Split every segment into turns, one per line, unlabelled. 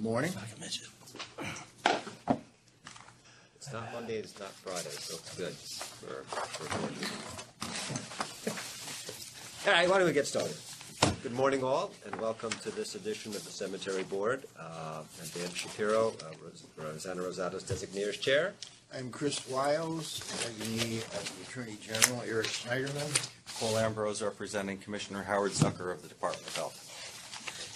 Morning.
It's not Monday, it's not Friday, so it's good for, for. All right, why don't we get started? Good morning, all, and welcome to this edition of the Cemetery Board. Uh, I'm Dan Shapiro, uh, Ros- Rossana Rosado's designeer's chair.
I'm Chris Wiles, designee of the Attorney General, Eric Schneiderman.
Cole Ambrose representing Commissioner Howard Zucker of the Department of Health.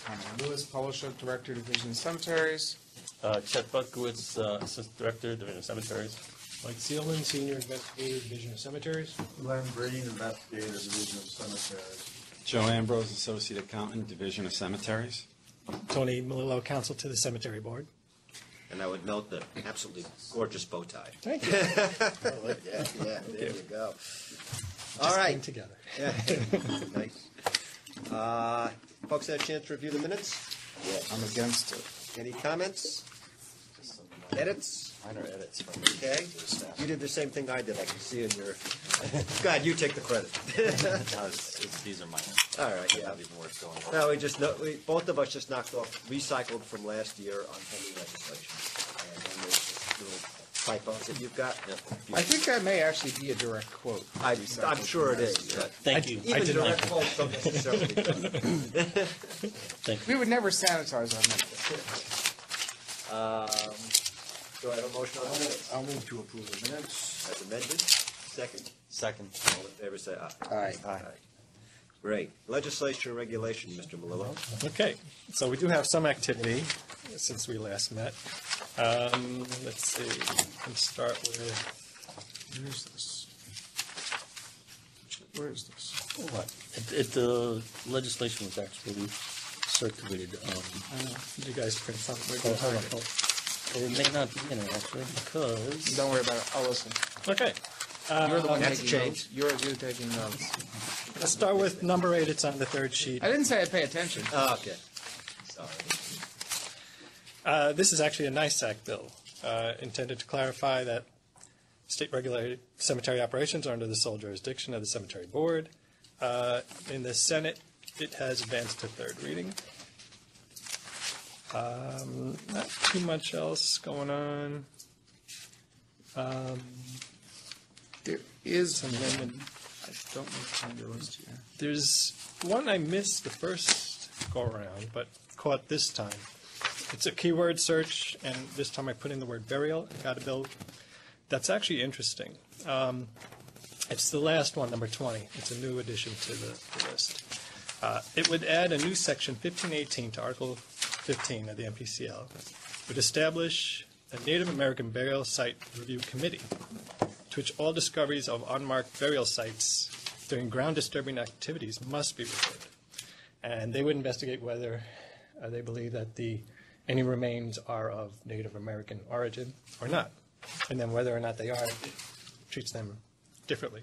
Conrad Lewis, Polishook, Director, Division of Cemeteries.
Uh, Chet Butkowitz, uh, Assistant Director, Division of Cemeteries.
Mike Seelman, Senior Investigator, Division of Cemeteries.
Glenn Green, Investigator, Division of Cemeteries.
Joe Ambrose, Associate Accountant, Division of Cemeteries.
Tony Melillo, Counsel to the Cemetery Board.
And I would note the absolutely gorgeous bow tie.
Thank you.
Yeah, yeah, there you go. All right.
Together.
Yeah, nice. Uh, Folks had a chance to review the minutes?
I'm against it.
Any comments? Edits?
Minor edits from
Okay. You did the same thing I did, I can see in your, God, you take the credit.
No, it's- it's- These are minor.
All right, yeah.
have even worse going on.
No, we just, no, we, both of us just knocked off, recycled from last year on pending legislation. And then there's little typos that you've got.
I think that may actually be a direct quote.
I, I'm sure it is, but
Thank you. I
even
did
direct
not-
quotes don't necessarily.
Thank you.
We would never sanitize our minutes.
Um, Do I have a motion on the minutes?
I'll move to approve the minutes.
As amended, second.
Second.
All in favor, say aye.
Aye.
Aye. Great. Legislation and regulation, Mr. Melillo.
Okay, so we do have some activity since we last met. Um, Let's see, we can start with,
Where is this? Where is this?
What? It, it, the legislation was actually circulated, um,
did you guys print something?
oh, hold on, hold- it may not be in it actually, because,
Don't worry about it. I'll listen.
Okay,
You're the one
that's
taking
changed.
notes. You're, you're taking notes.
let's start with number eight, it's on the third sheet.
I didn't say I'd pay attention.
Ah, Okay. Sorry.
Uh, This is actually a NYSAC bill uh, intended to clarify that state-regulated cemetery operations are under the sole jurisdiction of the cemetery board. Uh, In the Senate, it has advanced to third reading. Um, Not too much else going on. Um,
There is an amendment. I don't know your list here.
There's one I missed the first go-around, but caught this time. It's a keyword search, and this time I put in the word burial, got a bill. That's actually interesting. Um, It's the last one, number 20. It's a new addition to the the list. Uh, It would add a new section 1518 to Article 15 of the N-PCL. It would establish a Native American Burial Site Review Committee to which all discoveries of unmarked burial sites during ground disturbing activities must be reported. And they would investigate whether uh, they believe that the, any remains are of Native American origin or not. And then whether or not they are, treats them differently.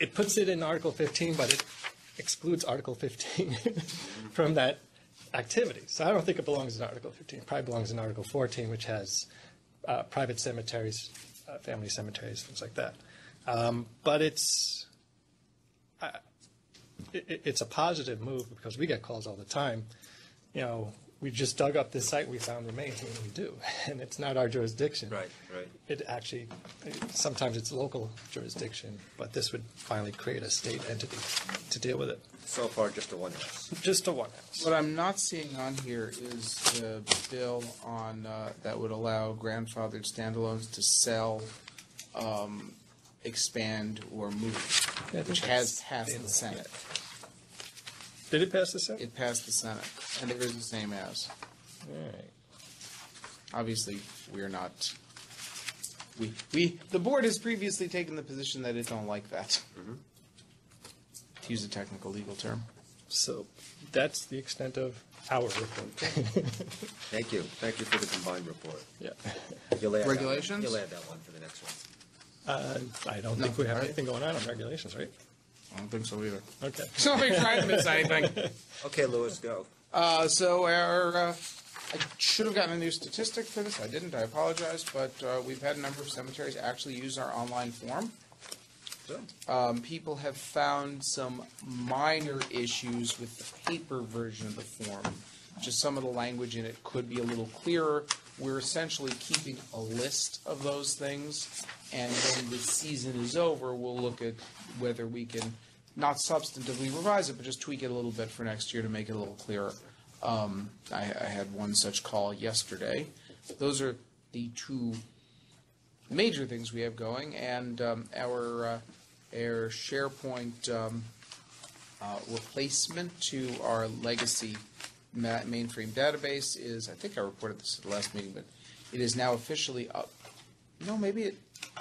It puts it in Article 15, but it excludes Article 15 from that activity. So I don't think it belongs in Article 15. It probably belongs in Article 14, which has uh, private cemeteries, uh, family cemeteries, things like that. Um, but it's uh, it, it's a positive move because we get calls all the time. You know, we just dug up this site, we found remains. What do we do? And it's not our jurisdiction.
Right, right.
It actually, sometimes it's local jurisdiction, but this would finally create a state entity to deal with it.
So far, just a one house.
Just a one house.
What I'm not seeing on here is the bill on, uh, that would allow grandfathered standalones to sell, um, expand, or move,
Yeah, I think
which has passed the. Senate.
Did it pass the Senate?
It passed the Senate, and it is the same as.
All right.
Obviously, we're not, we, we, the board has previously taken the position that it don't like that. To use a technical legal term.
So that's the extent of our report.
Thank you. Thank you for the combined report.
Yeah.
You'll add that one.
Regulations?
You'll add that one for the next one.
Uh, I don't think we have
right.
anything going on on regulations, right?
I don't think so either.
Okay.
So I'm trying to miss anything.
Okay, Lewis, go.
Uh, so our, uh, I should have gotten a new statistic for this. I didn't. I apologize, but uh, we've had a number of cemeteries actually use our online form. Um, people have found some minor issues with the paper version of the form, just some of the language in it could be a little clearer. We're essentially keeping a list of those things, and when the season is over, we'll look at whether we can not substantively revise it, but just tweak it a little bit for next year to make it a little clearer. Um, I, I had one such call yesterday. Those are the two major things we have going, and um, our uh, our SharePoint um, uh, replacement to our legacy ma- mainframe database is. I think I reported this at the last meeting, but it is now officially up. No, maybe it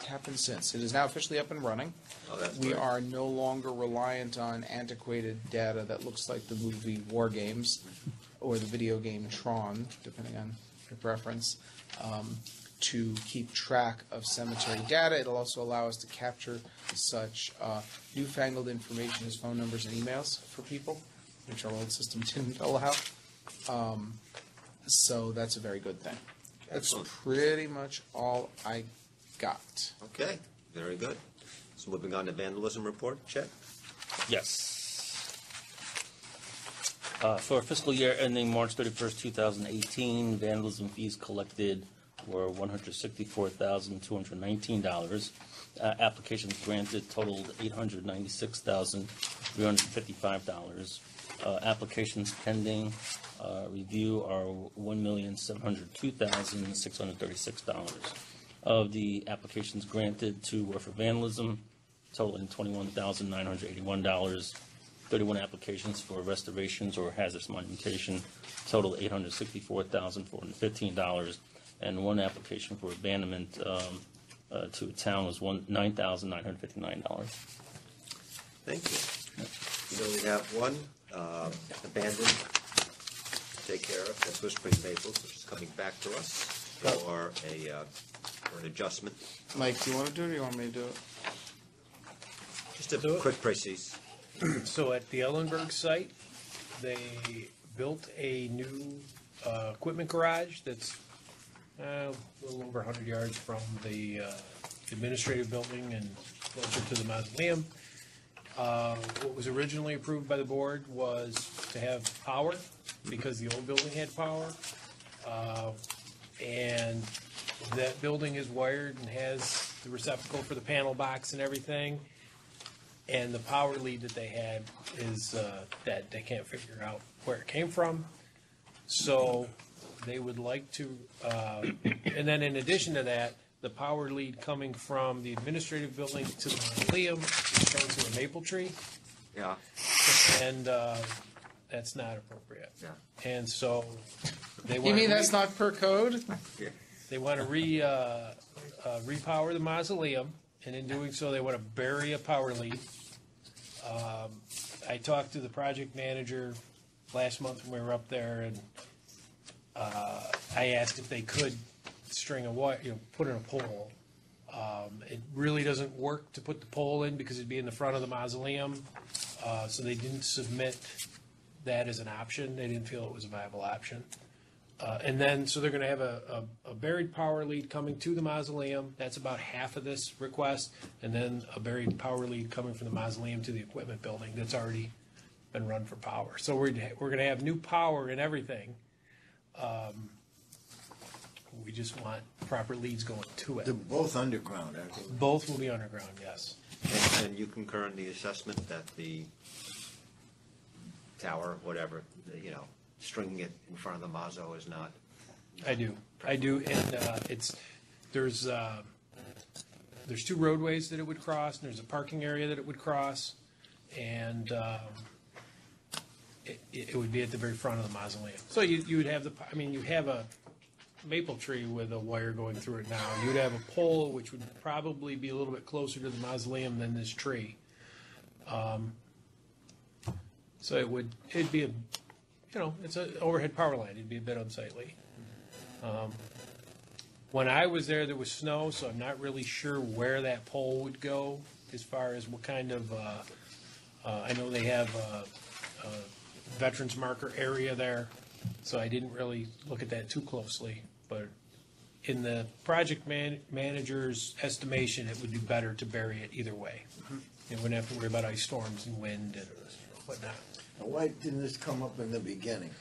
happened since. It is now officially up and running.
Oh, that's
we
great.
are no longer reliant on antiquated data that looks like the movie War Games or the video game Tron, depending on your preference, um, to keep track of cemetery data. It'll also allow us to capture such uh, newfangled information as phone numbers and emails for people, which our old system didn't allow. Um, so that's a very good thing. That's
Excellent.
pretty much all I got.
Okay, very good. So moving on to vandalism report, Chet?
Yes. Uh, For fiscal year ending March thirty-first, two thousand eighteen, vandalism fees collected were $164,219. Uh, Applications granted totaled $896,355. Uh, Applications pending uh, review are $1,702,636. Of the applications granted, two were for vandalism totaling $21,981. 31 applications for restorations or hazardous monumentation total $864,415. And one application for abandonment um, uh, to a town was one, nine thousand nine hundred fifty-nine dollars.
Thank you. We only have one um, abandoned to take care of, that's Whispering Maples, which is coming back to us for a, uh, for an adjustment.
Mike, do you want to do it or you want me to do it?
Just a
Do it.
quick précis.
So at the Ellenburg site, they built a new uh, equipment garage that's uh, a little over 100 yards from the uh, administrative building and closer to the mausoleum. Uh, What was originally approved by the board was to have power, because the old building had power. Uh, And that building is wired and has the receptacle for the panel box and everything. And the power lead that they had is uh, that they can't figure out where it came from. So they would like to, uh, and then in addition to that, the power lead coming from the administrative building to the mausoleum is shown to a maple tree.
Yeah.
And uh, that's not appropriate.
Yeah.
And so they want.
You mean that's not per code?
They want to re, uh, uh, repower the mausoleum, and in doing so, they want to bury a power lead. Um, I talked to the project manager last month when we were up there, and, uh, I asked if they could string a wire, you know, put in a pole. Um, it really doesn't work to put the pole in because it'd be in the front of the mausoleum, uh, so they didn't submit that as an option. They didn't feel it was a viable option. Uh, and then, so they're gonna have a, a, a buried power lead coming to the mausoleum, that's about half of this request, and then a buried power lead coming from the mausoleum to the equipment building that's already been run for power. So we're, we're gonna have new power and everything. Um, We just want proper leads going to
They're
it.
both underground, aren't they?
Both will be underground, yes.
And, and you concur in the assessment that the tower, whatever, the, you know, stringing it in front of the mazo is not,
I do, I do, and uh, it's, there's, uh, there's two roadways that it would cross, and there's a parking area that it would cross, and um, it, it would be at the very front of the mausoleum. So you, you would have the, I mean, you have a maple tree with a wire going through it now. You'd have a pole, which would probably be a little bit closer to the mausoleum than this tree. Um, So it would, it'd be a, you know, it's an overhead power line, it'd be a bit unsightly. Um, When I was there, there was snow, so I'm not really sure where that pole would go as far as what kind of, uh, uh, I know they have a, a veterans marker area there, so I didn't really look at that too closely. But in the project man, manager's estimation, it would be better to bury it either way. Mm-hmm. You wouldn't have to worry about ice storms and wind and whatnot.
Now, Why didn't this come up in the beginning?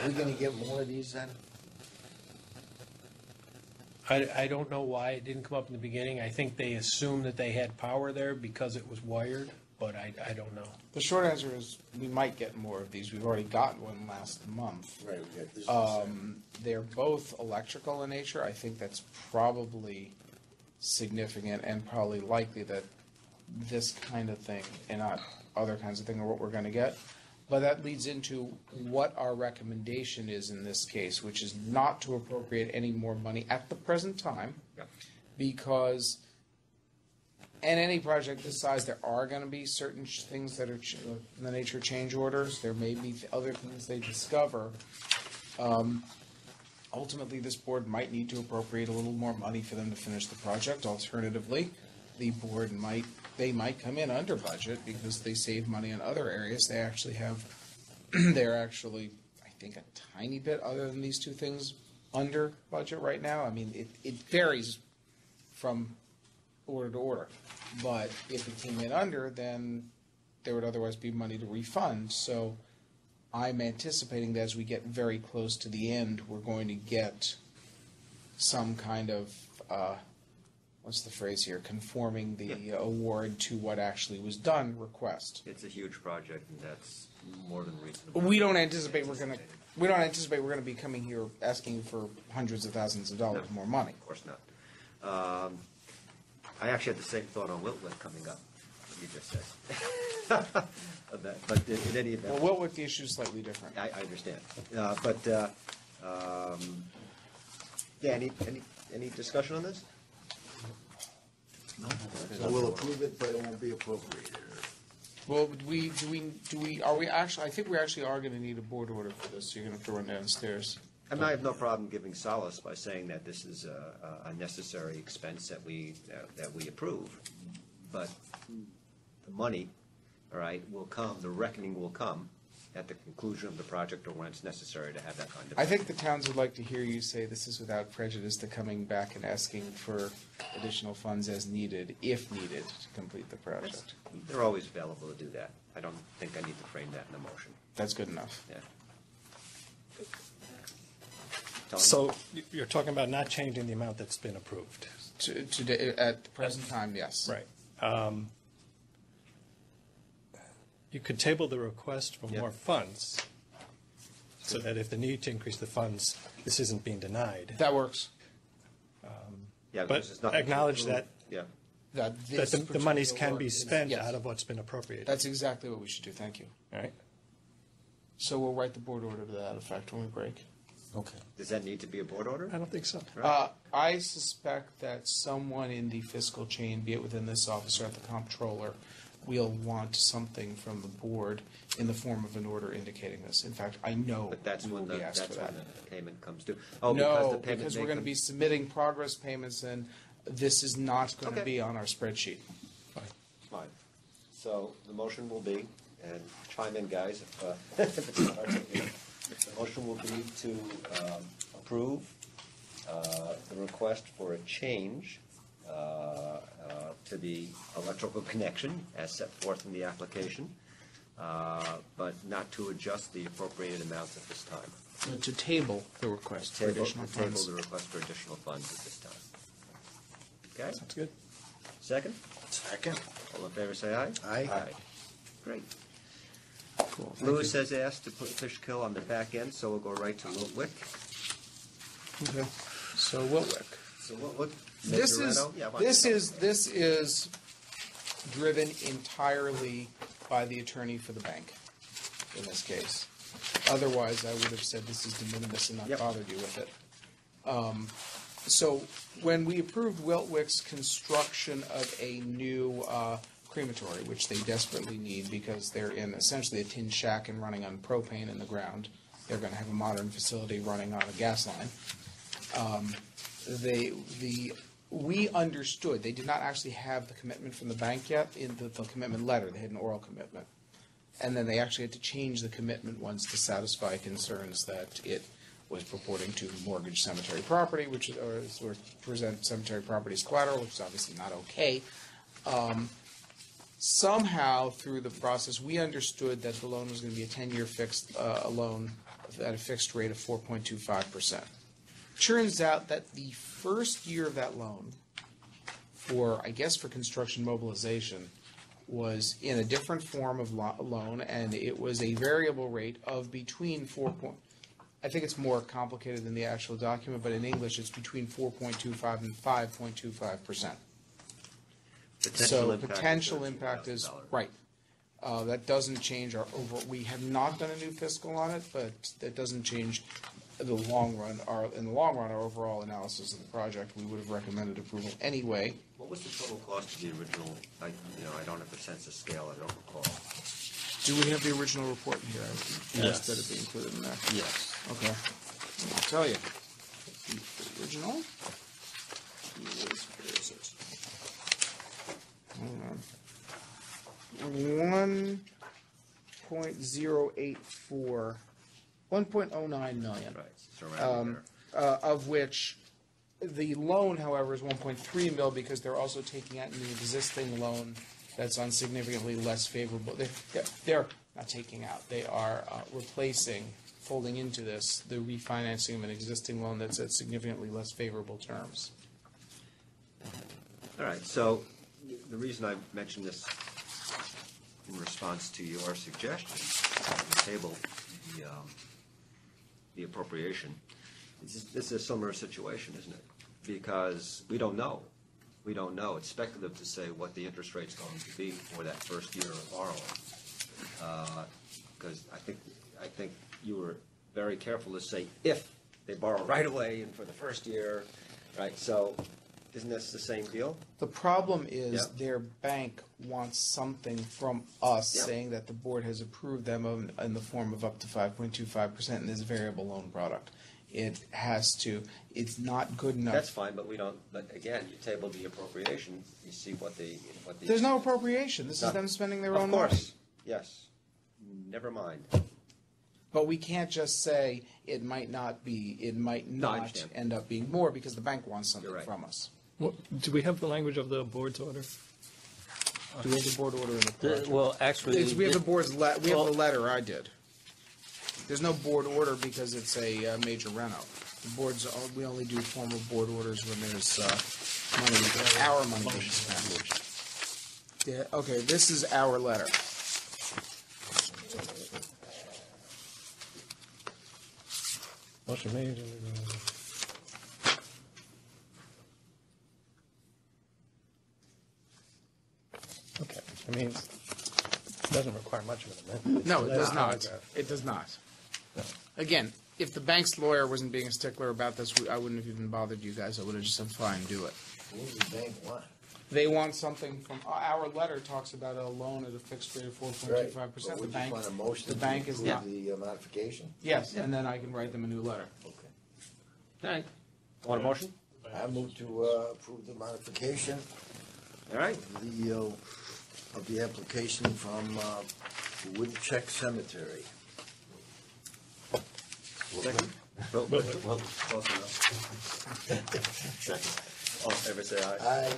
Are we gonna get more of these then?
I, I don't know why it didn't come up in the beginning. I think they assumed that they had power there because it was wired, but I, I don't know.
The short answer is we might get more of these. We've already gotten one last month.
Right, we got this. one.
Um, they're both electrical in nature. I think that's probably significant and probably likely that this kind of thing and not other kinds of thing are what we're gonna get. But that leads into what our recommendation is in this case, which is not to appropriate any more money at the present time.
Yeah.
Because in any project this size, there are gonna be certain things that are ch- in the nature of change orders. There may be other things they discover. Um, Ultimately, this board might need to appropriate a little more money for them to finish the project. Alternatively, the board might, they might come in under budget because they save money in other areas. They actually have, they're actually, I think, a tiny bit other than these two things under budget right now. I mean, it, it varies from order to order. But if it came in under, then there would otherwise be money to refund. So I'm anticipating that as we get very close to the end, we're going to get some kind of, uh, what's the phrase here, conforming the award to what actually was done request.
It's a huge project, and that's more than reasonable.
We don't anticipate we're gonna, we don't anticipate we're gonna be coming here asking for hundreds of thousands of dollars more money.
Of course not. Um, I actually had the same thought on Wiltwyck coming up, what you just said. Of But in in any event.
Well, Wiltwyck, the issue's slightly different.
I, I understand. Uh, But, uh, um, yeah, any, any, any discussion on this? No.
So we'll approve it, but it won't be appropriated.
Well, do we, do we, do we, are we actually, I think we actually are gonna need a board order for this, you're gonna have to run downstairs.
I mean, I have no problem giving solace by saying that this is a, a- a necessary expense that we, that- that we approve. But the money, all right, will come, the reckoning will come at the conclusion of the project or when it's necessary to have that kind of.
I think the towns would like to hear you say this is without prejudice to coming back and asking for additional funds as needed, if needed, to complete the project.
They're always available to do that. I don't think I need to frame that in a motion,
That's good enough.
yeah. Tony?
So you're talking about not changing the amount that's been approved.
To, today, at the present time, yes.
Right. Um, You could table the request for more funds, so that if the need to increase the funds, this isn't being denied.
That works.
Yeah,
but
because nothing to
acknowledge
approve.
that-
Yeah,
That
That
this
the, the monies can be
work is-
spent
yes.
out of what's been appropriated.
That's exactly what we should do, thank you.
All right?
So we'll write the board order to that effect when we break.
Okay.
does that need to be a board order?
I don't think so.
Uh, I suspect that someone in the fiscal chain, be it within this office or at the comptroller, will want something from the board in the form of an order indicating this. In fact, I know
But that's
we will
when the,
be asked
that's
for that.
when the payment comes due. Oh, because the
No,
payment
because
may
we're gonna
come-
be submitting progress payments and this is not gonna
Okay.
be on our spreadsheet.
Fine. So the motion will be, and chime in, guys, if, uh, if it's not hard to hear. The motion will be to um, approve uh, the request for a change uh, uh, to the electrical connection as set forth in the application, uh, but not to adjust the appropriated amounts at this time.
So To table the request for
Table,
additional
table
funds.
the request for additional funds at this time. Okay,
Sounds good.
second?
Second.
All in favor, say aye.
Aye.
Great.
Cool, thank
Lewis
you.
has asked to put Fishkill on the back end, so we'll go right to Wiltwyck.
Okay. So Wiltwyck.
So what, what?
This is,
Reno? Yeah, why-
this is, this is driven entirely by the attorney for the bank, in this case. Otherwise, I would have said this is de minimis and not
Yep.
bothered you with it. Um, So, when we approved Wiltwyck's construction of a new uh, crematory, which they desperately need because they're in essentially a tin shack and running on propane in the ground, they're gonna have a modern facility running on a gas line they, the, we understood, they did not actually have the commitment from the bank yet, in the, the commitment letter, they had an oral commitment. And then they actually had to change the commitment once to satisfy concerns that it was purporting to mortgage cemetery property, which, or, or present cemetery property as collateral, which is obviously not okay. Um, Somehow, through the process, we understood that the loan was gonna be a ten-year fixed, uh, loan at a fixed rate of four point two five percent. Turns out that the first year of that loan, for, I guess for construction mobilization, was in a different form of lo- loan, and it was a variable rate of between four point, I think it's more complicated than the actual document, but in English, it's between four point two five and five point two five percent.
Potential
So
impact is
potential impact is,
$13,000.
right. Uh, that doesn't change our over, we have not done a new fiscal on it, but that doesn't change the long run, our, in the long run, our overall analysis of the project. We would have recommended approval anyway.
What was the total cost of the original, I, you know, I don't have the of scale, I don't recall.
Do we have the original report in here? I
Yes.
asked that it be included in there.
Yes.
Okay. I'll tell you. The original is, where is it? Hold on. One point zero eight four, one point oh nine million.
Right,
Um,
there.
uh, of which the loan, however, is one point three mil because they're also taking out an existing loan that's on significantly less favorable. They're, they're- they're not taking out, they are uh, replacing, folding into this, the refinancing of an existing loan that's at significantly less favorable terms.
All right, so the reason I mentioned this in response to your suggestion, to table the, um, the appropriation, is, this is a similar situation, isn't it? Because we don't know. We don't know. It's speculative to say what the interest rate's going to be for that first year of borrowing. Because I think, I think you were very careful to say if they borrow right away and for the first year, right? So isn't this the same deal?
The problem is
Yeah.
their bank wants something from us
Yeah.
saying that the board has approved them of- in the form of up to five point two five percent in this variable loan product. It has to, it's not good enough.
That's fine, but we don't, but again, you table the appropriation, you see what the, what the.
There's no appropriation. This is them spending their
Of
own money.
course, yes. Never mind.
But we can't just say it might not be, it might
No, I
not
understand.
end up being more because the bank wants something
You're right.
from us.
What, do we have the language of the board's order?
Do we have the board order in the
The-
project?
Well, actually.
It's- we have the board's le, we have the
Well-
letter I did. There's no board order because it's a uh, major reno. The boards, uh, we only do formal board orders when there's, uh, money, our money being spent. Yeah, okay, this is our letter.
Motion made. Okay, I mean, it doesn't require much of an amendment.
No, it does not.
paragraph.
It does not. Again, if the bank's lawyer wasn't being a stickler about this, we- I wouldn't have even bothered you guys. I would have just said, fine, do it.
What does the bank want?
They want something from, uh, our letter talks about a loan at a fixed rate of four point two five percent. The
But we
bank,
just want a motion
the
to
bank is
approve
not.
the uh, modification?
Yes, and then I can write them a new letter.
Okay.
All right. Want a motion?
I move to uh, approve the modification
All right.
the, uh, of the application from uh, Wiltwyck Cemetery.
Second? Well, well, well, close enough. Second. All in favor, say aye.
Aye.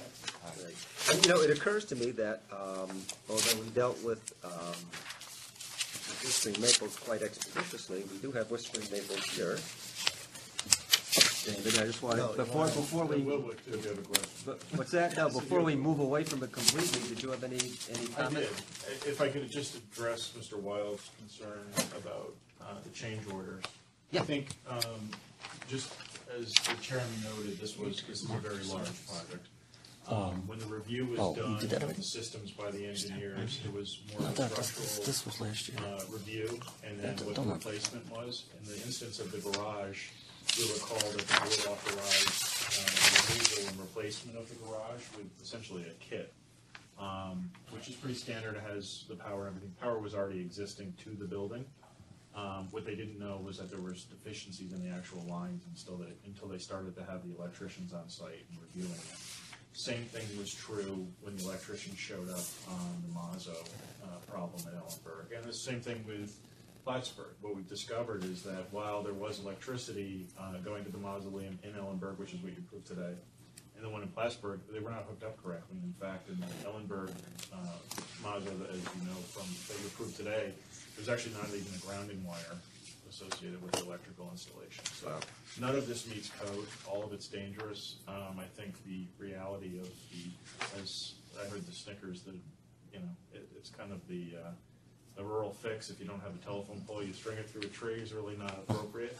Right. And, you know, it occurs to me that, um, although we dealt with, um, Whispering Maples quite expeditiously, we do have Whispering Maples here. David, I just wanted, before, before we,
Wiltwyck, if you have a question.
but what's that? No, before we move away from it completely, did you have any, any
I
comment?
did. I- If I could just address Mr. Wild's concern about uh, the change orders.
Yeah.
I think, um, just as the chairman noted, this was, this is a very large project. Um, When the review
oh,
was
you
done
did that
of
already?
the systems by the engineers, it was more
I
of a
thought this,
structural
was last year.
uh, review, and then
Don't-
what
don't
the replacement was. In the instance of the garage, you'll recall that the board authorized uh, removal and replacement of the garage with essentially a kit, um, which is pretty standard, it has the power and everything. Power was already existing to the building. Um, What they didn't know was that there was deficiencies in the actual lines until they, until they started to have the electricians on site and reviewing it. Same thing was true when the electrician showed up on the Mazo uh, problem at Ellenburg. And the same thing with Plattsburgh. What we've discovered is that while there was electricity uh, going to the mausoleum in Ellenburg, which is what you proved today, and the one in Plattsburgh, they were not hooked up correctly. In fact, in the Ellenburg uh, Mazo, as you know from, that you approved today, there's actually not even a grounding wire associated with the electrical installation. So
Wow.
none of this meets code, all of it's dangerous. Um, I think the reality of the, as I heard the Snickers, that, you know, it, it's kind of the, uh, the rural fix, if you don't have a telephone pole, you string it through a tree is really not appropriate.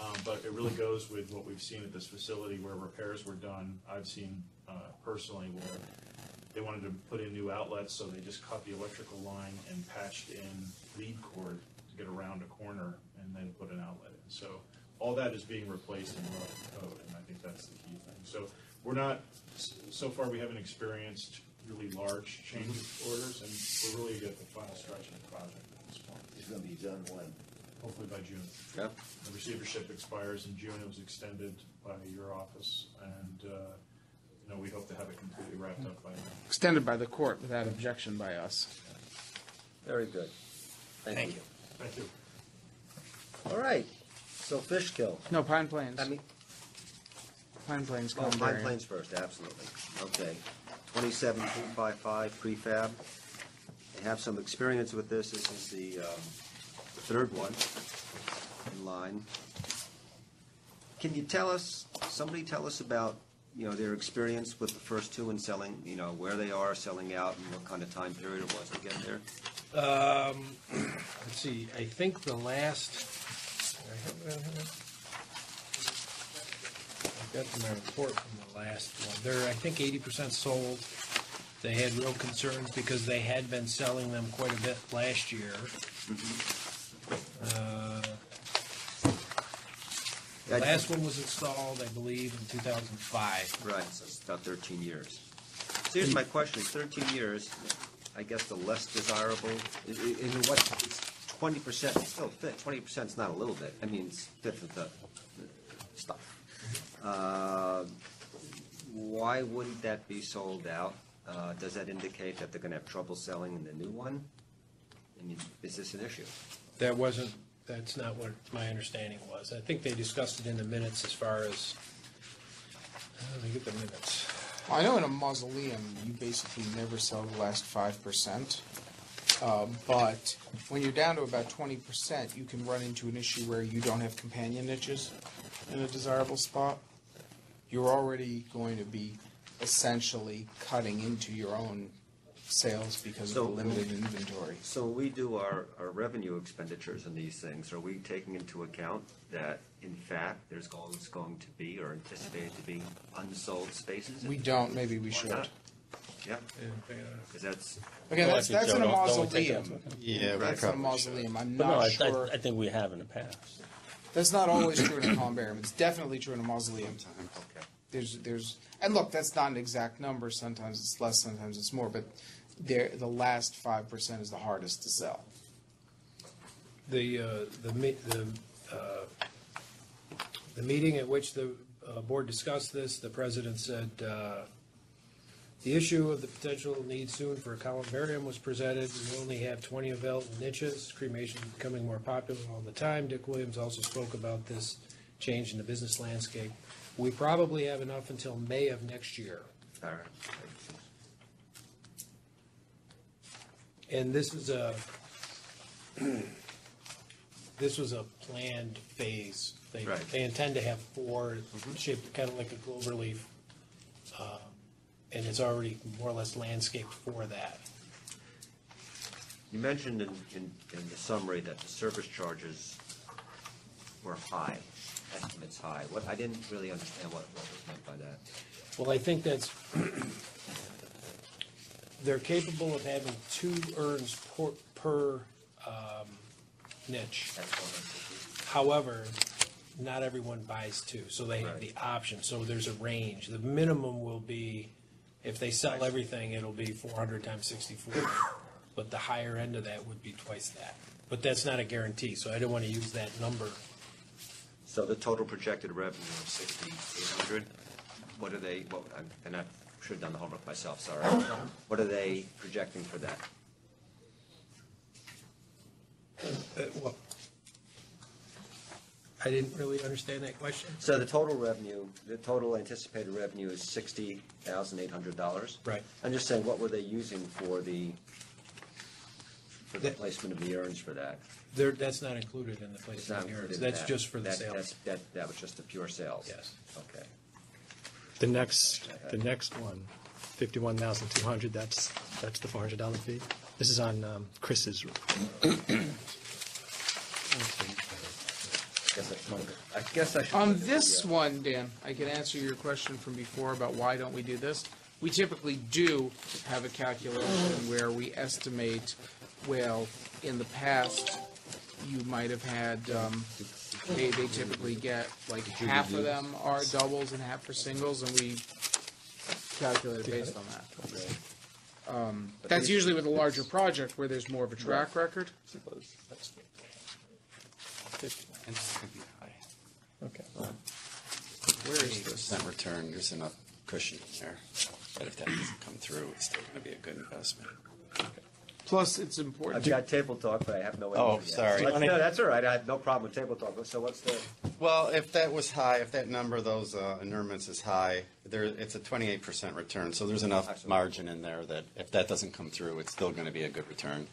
Um, but it really goes with what we've seen at this facility where repairs were done. I've seen, uh, personally where they wanted to put in new outlets, so they just cut the electrical line and patched in lead cord to get around a corner and then put an outlet in. So all that is being replaced in rough code, and I think that's the key thing. So we're not, so far, we haven't experienced really large change orders, and we're really at the final stretch of the project at this point,
It's gonna be done when?
hopefully by June.
Yeah.
The receivership expires in June, it was extended by your office, and, uh, you know, we hope to have it completely wrapped up by then.
Extended by the court without objection by us.
Very good. Thank you.
Thank you.
All right, so Fishkill.
No, Pine Plains.
I mean,
Pine Plains
oh, Pine
Columbarium.
Plains first, absolutely. Okay. Twenty-seven two five five prefab. They have some experience with this. This is the, um, third one in line. Can you tell us, somebody tell us about, you know, their experience with the first two and selling, you know, where they are selling out and what kind of time period it was to get there?
Um, let's see, I think the last, I have it on got my report from the last one. They're, I think, eighty percent sold. They had real concerns because they had been selling them quite a bit last year. Uh, The last one was installed, I believe, in two thousand five.
Right, so it's about thirteen years. So here's my question, thirteen years, I guess the less desirable, i- i- in what, it's twenty percent, it still fit, twenty percent's not a little bit, I mean, it's with the the stuff. Uh, Why wouldn't that be sold out? Uh, Does that indicate that they're gonna have trouble selling in the new one? I mean, is this an issue?
That wasn't, that's not what my understanding was. I think they discussed it in the minutes as far as, uh, let me get the minutes.
Well, I know in a mausoleum, you basically never sell the last five percent. Um, but when you're down to about twenty percent, you can run into an issue where you don't have companion niches in a desirable spot. You're already going to be essentially cutting into your own sales because of
So-
the limited inventory.
So when we do our, our revenue expenditures in these things, are we taking into account that in fact, there's always going to be or anticipated to be unsold spaces?
We don't, maybe we
Why
should.
not? Yeah, because that's,
Okay, that's, that's in a
so? Don't- don't we take that
mausoleum.
Yeah, we
That's in a
probably
mausoleum. I'm
But no,
not
I,
sure.
I, I think we have in the past.
That's not always true in a columbarium. It's definitely true in a mausoleum.
okay.
There's, there's, and look, that's not an exact number. Sometimes it's less, sometimes it's more. But there, the last five percent is the hardest to sell.
The, uh, the, mi- the, uh, the meeting at which the uh, board discussed this, the president said, uh, the issue of the potential need soon for a columbarium was presented. We only have twenty available niches. Cremation is becoming more popular all the time. Dick Williams also spoke about this change in the business landscape. We probably have enough until May of next year.
All right.
And this is a, this was a planned phase. They,
Right.
they intend to have four shaped kind of like a clover leaf. uh, And it's already more or less landscaped for that.
You mentioned in, in, in the summary that the service charges were high, estimates high. What, I didn't really understand what, what was meant by that.
Well, I think that's, they're capable of having two urns per, per um, niche.
That's one of
However, not everyone buys two, so they have the option, so there's a range. The minimum will be, if they sell everything, it'll be four hundred times sixty-four. But the higher end of that would be twice that. But that's not a guarantee, so I don't wanna use that number.
So the total projected revenue of sixty-eight hundred, what are they, what, I'm- and I should have done the homework myself, sorry. What are they projecting for that?
Uh, well, I didn't really understand that question.
So the total revenue, the total anticipated revenue is sixty thousand eight hundred dollars?
Right.
I'm just saying, what were they using for the, for the placement of the urns for that.
There, that's not included in the
It's
place
not
of
included
yours.
in
That's
that.
just for the
That-
sales.
that's- That, that was just the pure sales?
Yes.
Okay.
The next, the next one, fifty-one thousand two hundred, that's, that's the four hundred dollar fee. This is on um, Chris's.
Guess I, I guess I should.
On this
the, uh,
one, Dan, I can answer your question from before about why don't we do this. We typically do have a calculation where we estimate, well, in the past, you might have had, um, they, they typically get, like, half of them are doubles and half are singles, and we calculate it based on that. Um, That's usually with a larger project where there's more of a track record.
And it's gonna be high.
Okay.
Where is this?
Percent return, there's enough cushion in there. But if that doesn't come through, it's still gonna be a good investment.
Plus, it's important.
I've got table talk, but I have no.
Oh,
answer yet.
sorry.
Let's- No, that's all right, I have no problem with table talk, so what's the,
Well, if that was high, if that number, of those uh, inurnments is high, there, it's a twenty-eight percent return, so there's enough margin in there that if that doesn't come through, it's still gonna be a good return.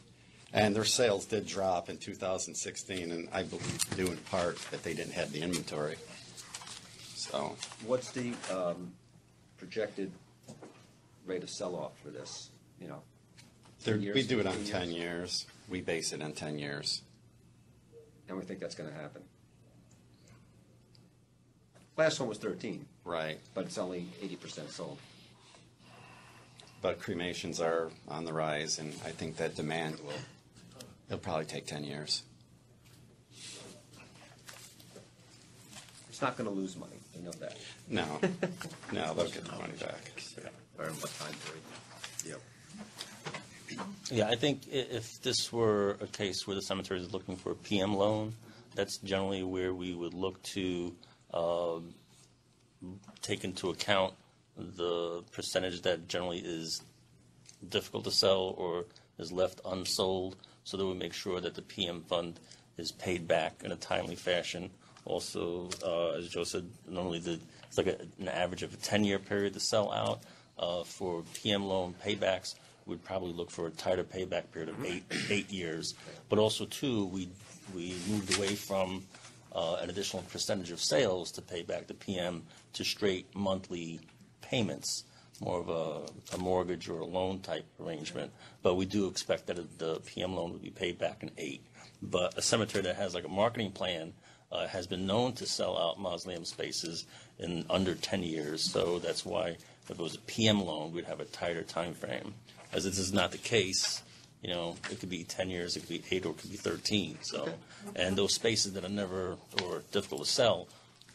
And their sales did drop in two thousand sixteen, and I believe due in part that they didn't have the inventory. So,
what's the, um, projected rate of sell-off for this, you know? Years,
we do it on
15
ten
years?
years, we base it on ten years.
And we think that's gonna happen. Last one was thirteen,
Right,
but it's only eighty percent sold.
but cremations are on the rise, and I think that demand will, it'll probably take ten years.
It's not gonna lose money, you know that.
No, no, they'll get the money back.
Or in what time period? Yep.
Yeah, I think i- if this were a case where the cemetery is looking for a PM loan, that's generally where we would look to um, take into account the percentage that generally is difficult to sell or is left unsold, so that we make sure that the PM fund is paid back in a timely fashion. Also, uh, as Joe said, normally the, it's like a- an average of a 10-year period to sell out. Uh, For PM loan paybacks, we'd probably look for a tighter payback period of eight, eight years. But also, too, we, we moved away from uh, an additional percentage of sales to pay back the PM to straight monthly payments, more of a, a mortgage or a loan type arrangement. But we do expect that the PM loan will be paid back in eight. But a cemetery that has like a marketing plan uh, has been known to sell out mausoleum spaces in under 10 years. So that's why if it was a PM loan, we'd have a tighter time frame. As this is not the case, you know, it could be 10 years, it could be eight, or it could be 13. So, and those spaces that are never or difficult to sell,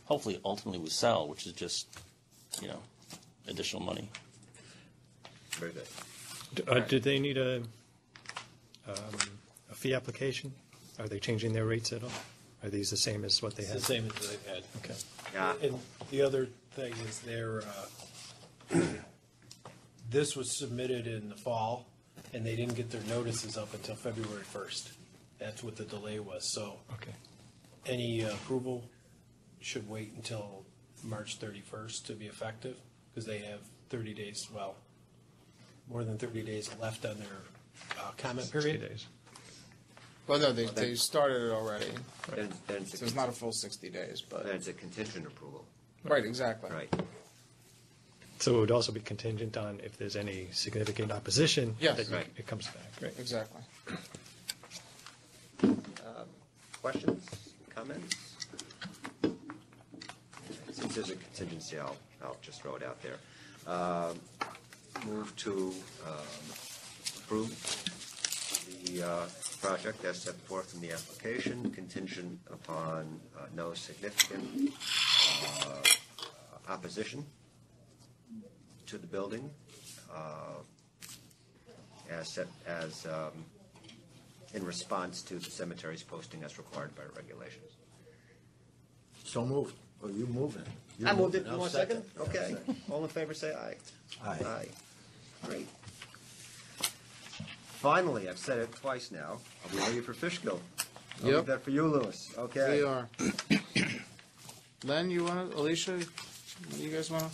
hopefully ultimately we sell, which is just, you know, additional money.
Very good.
D- uh, Did they need a, um, a fee application? Are they changing their rates at all? Are these the same as what they
It's
had?
the same as they've had.
Okay.
Yeah,
And the other thing is their, uh, this was submitted in the fall, and they didn't get their notices up until February first. That's what the delay was, so
Okay.
any uh, approval should wait until March thirty-first to be effective, because they have thirty days, well, more than thirty days left on their uh, comment
Sixty
period.
days.
Well, no, they, they started it already,
then, then it's
so it's
a,
not a full sixty days, but,
then it's a contingent approval,
right, exactly.
right?
So it would also be contingent on if there's any significant opposition?
Yes.
that
Right.
It comes back, right?
Exactly.
Questions, comments? Since there's a contingency, I'll, I'll just throw it out there. Um, Move to um, approve the uh, project as set forth in the application, contingent upon uh, no significant uh, opposition to the building, uh, as set, as um, in response to the cemetery's posting as required by regulations.
So moved. Or you move it. You
I moved it,
I'll
want a second?
I'll
Okay,
second.
all in favor, say aye.
Aye.
Aye. Great. Finally, I've said it twice now, I'll be ready for Fishkill. I'll leave
Yep.
that for you, Lewis, okay?
We are. Len, you wanna, Alicia, you guys wanna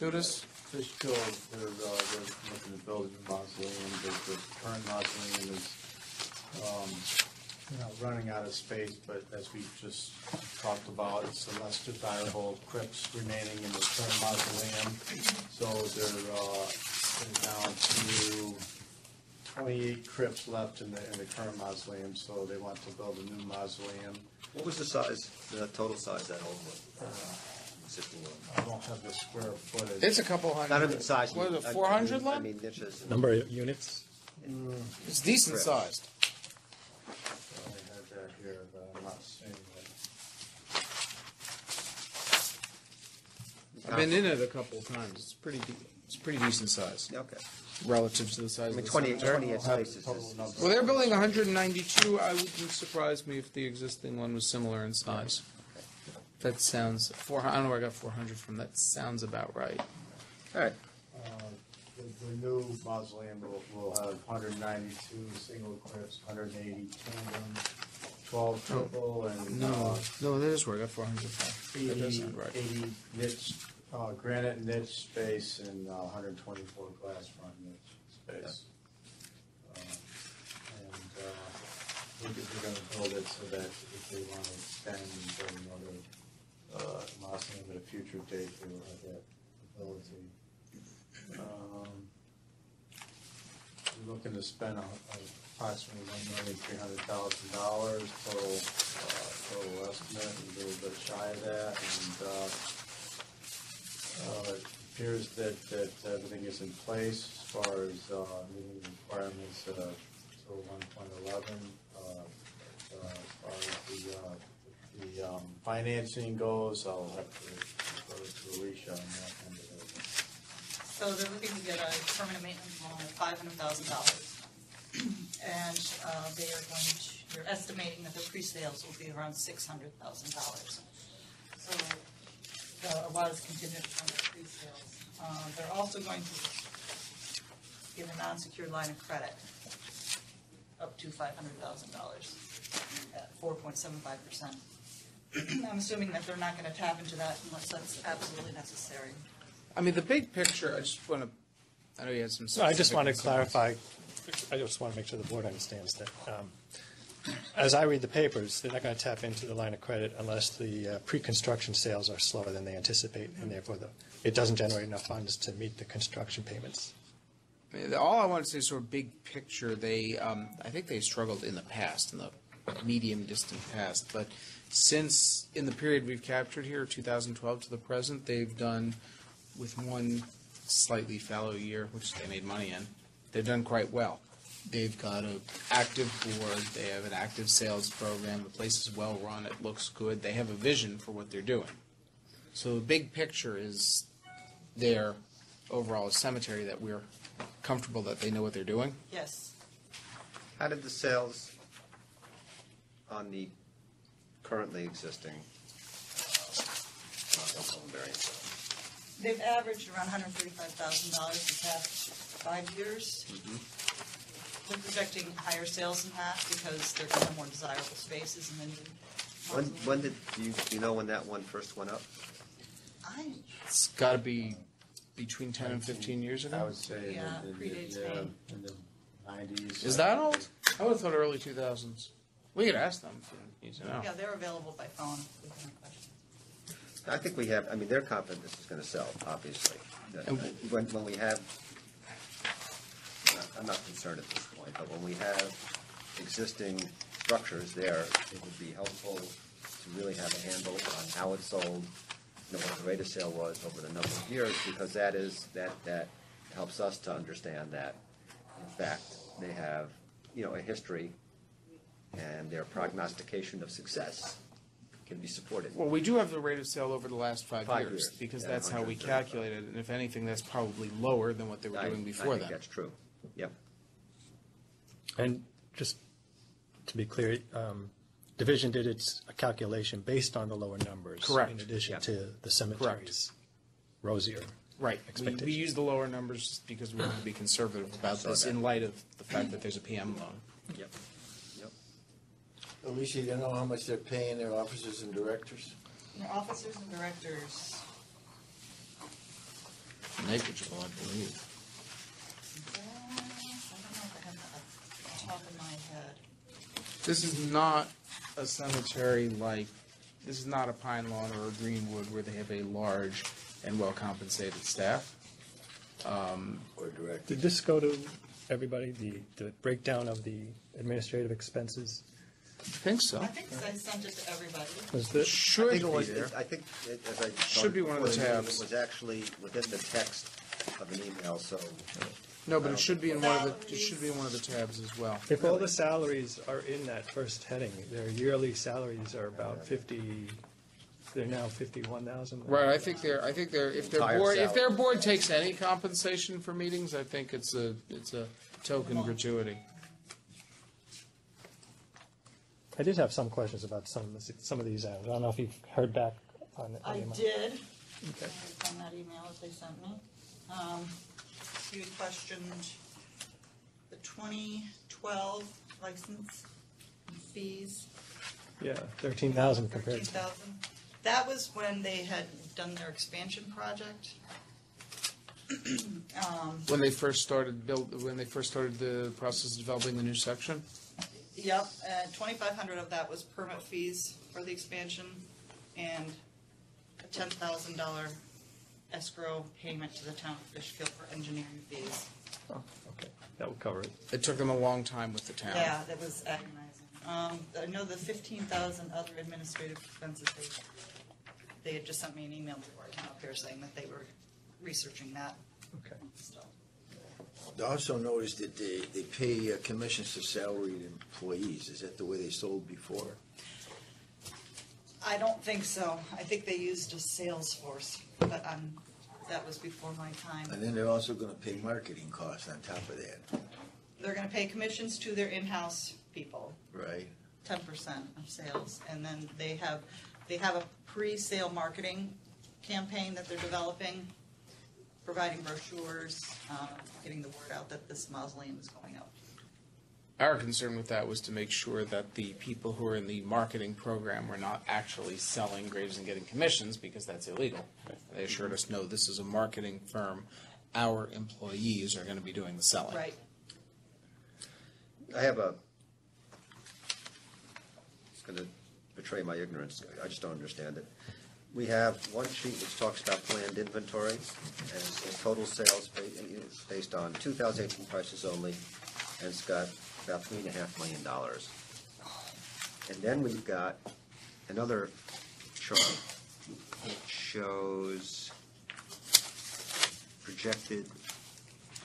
do this?
Fishkill, they're, uh, they're looking to build a new mausoleum, the, the current mausoleum is um, you know, running out of space, but as we just talked about, it's the less desirable crypts remaining in the current mausoleum. So they're, uh, they're down to twenty-eight crypts left in the, in the current mausoleum, so they want to build a new mausoleum.
What was the size, the total size of that old one? Existing one?
I don't have the square footage.
It's a couple hundred.
Not even size.
What is
I-
it, four hundred
I
left?
mean, it's just.
Number of units?
It's decent
Correct.
sized.
I had that here, but I'm not seeing it.
I've been in it a couple of times. It's pretty, de- it's pretty decent size
Okay.
relative to the size
I
of the
20
cemetery.
28
I'll
spaces
the total
is-
Well, they're building hundred and ninety-two. I wouldn't surprise me if the existing one was similar in size. That sounds, four, I don't know where I got four hundred from. That sounds about right.
All right.
Uh, The, the new mausoleum will, will have hundred ninety-two single crypts, hundred eighty tandem, twelve triple, and,
No,
uh,
no, that is where I got four hundred from. That does
eighty,
sound right.
eighty niche, uh, granite niche space and uh hundred twenty-four glass front niche space. Uh, And, uh, we're, we're gonna build it so that if they wanna extend and build another, uh, mausoleum at a future date, they will have that ability. Um, We're looking to spend a- a- approximately one million, three hundred thousand dollars total, uh, total estimate, a little bit shy of that, and, uh, uh, it appears that, that everything is in place as far as, uh, meeting the requirements, uh, uh, uh, as far as the, uh, the, um, financing goes, I'll have to go to Alicia on that end of it.
So they're looking to get a permanent maintenance loan of five hundred thousand dollars. And uh, they are going to, they're estimating that the pre-sales will be around six hundred thousand dollars. So uh, a lot is contingent on the pre-sales. Uh, They're also going to give a non-secured line of credit up to five hundred thousand dollars at four point seven five percent. I'm assuming that they're not gonna tap into that unless that's absolutely necessary.
I mean, the big picture, I just want to, I know you had some.
So I just want to
concerns.
clarify, I just want to make sure the board understands that. um, As I read the papers, they're not going to tap into the line of credit unless the uh, pre-construction sales are slower than they anticipate, and therefore the, it doesn't generate enough funds to meet the construction payments.
All I want to say is sort of big picture, they, um, I think they struggled in the past, in the medium distant past, but since, in the period we've captured here, two thousand twelve to the present, they've done, with one slightly fallow year, which they made money in, they've done quite well. They've got a active board, they have an active sales program, the place is well-run, it looks good, they have a vision for what they're doing. So the big picture is their overall cemetery that we're comfortable that they know what they're doing.
Yes.
How did the sales on the currently existing uh, Mount Columbarium?
They've averaged around hundred and thirty-five thousand dollars the past five years. They're projecting higher sales than that because they're gonna have more desirable spaces in the new.
When, when did, do you, do you know when that one first went up?
I,
It's got to be between 10 and 15 years ago.
I
ago.
would say in the,
predates
yeah,
me.
in the nineties.
Is that old? I would have thought early 2000s. We could ask them if you need to know.
yeah, they're available by phone if we have any questions.
I think we have, I mean, they're confident this is gonna sell, obviously. That-
And-
When, when we have, I'm not concerned at this point, but when we have existing structures there, it would be helpful to really have a handle on how it's sold, you know, what the rate of sale was over the number of years, because that is, that, that helps us to understand that, in fact, they have, you know, a history, and their prognostication of success can be supported.
Well, we do have the rate of sale over the last five,
Five
years,
years,
because
yeah,
that's how we
135.
calculate it. And if anything, that's probably lower than what they were
I-
doing before that.
I think
then.
that's true, yep.
And just to be clear, um, Division did its calculation based on the lower numbers.
Correct.
In addition
Yeah.
to the cemetery's rosier.
Right. We, we
expectation.
use the lower numbers just because we want to be conservative about
Saw
this
that.
in light of the fact that there's a PM loan.
Yep. Yep.
Alicia, you know how much they're paying their officers and directors?
Their officers and directors,
Negligible, I believe.
uh, I don't know if I have that off the top of my head.
This is not a cemetery like, this is not a Pine Lawn or a Greenwood where they have a large and well-compensated staff. Um,
Or directed.
Did this go to everybody, the, the breakdown of the administrative expenses?
I think so.
I think I sent it to everybody.
Was this,
I
should
think it
be
was,
there.
I think, it- as I.
Should be one of the
before
tabs.
It was actually within the text of an email, so
No, but it should be in one of the, it should be in one of the tabs as well.
if all the salaries are in that first heading, their yearly salaries are about fifty, they're now fifty-one thousand?
Right, I think they're, I think they're, if their
Entire
board, if their
salary.
board takes any compensation for meetings, I think it's a, it's a token gratuity.
I did have some questions about some, of the- some of these items. I don't know if you've heard back on
I
any of my-
did,
Okay.
on that email that they sent me. Um, you had questioned the twenty twelve license fees.
Yeah, thirteen thousand compared
Thirteen
to,
thousand. That was when they had done their expansion project. Um,
When they first started build, when they first started the process of developing the new section?
Yep, and twenty-five hundred of that was permit fees for the expansion and a ten thousand dollar escrow payment to the town of Fishkill for engineering fees.
oh, okay, that will cover it.
It took them a long time with the town.
Yeah, that was agonizing. Um, I know the fifteen thousand other administrative expenses, they, they had just sent me an email before I came up here saying that they were researching that,
Okay.
so.
I also noticed that they, they pay uh, commissions to salaried employees. Is that the way they sold before?
I don't think so. I think they used a sales force, but um, that was before my time.
And then they're also gonna pay marketing costs on top of that,
They're gonna pay commissions to their in-house people,
right?
ten percent of sales, and then they have, they have a pre-sale marketing campaign that they're developing, providing brochures, uh, getting the word out that this mausoleum is going up.
Our concern with that was to make sure that the people who are in the marketing program were not actually selling graves and getting commissions, because that's illegal. They assured us, no, this is a marketing firm. Our employees are gonna be doing the selling.
Right.
I have a, it's gonna betray my ignorance, I just don't understand it. We have one sheet which talks about planned inventory, and it total sales ba- and it's based on two thousand eighteen prices only, and it's got about three and a half million dollars. And then we've got another chart which shows projected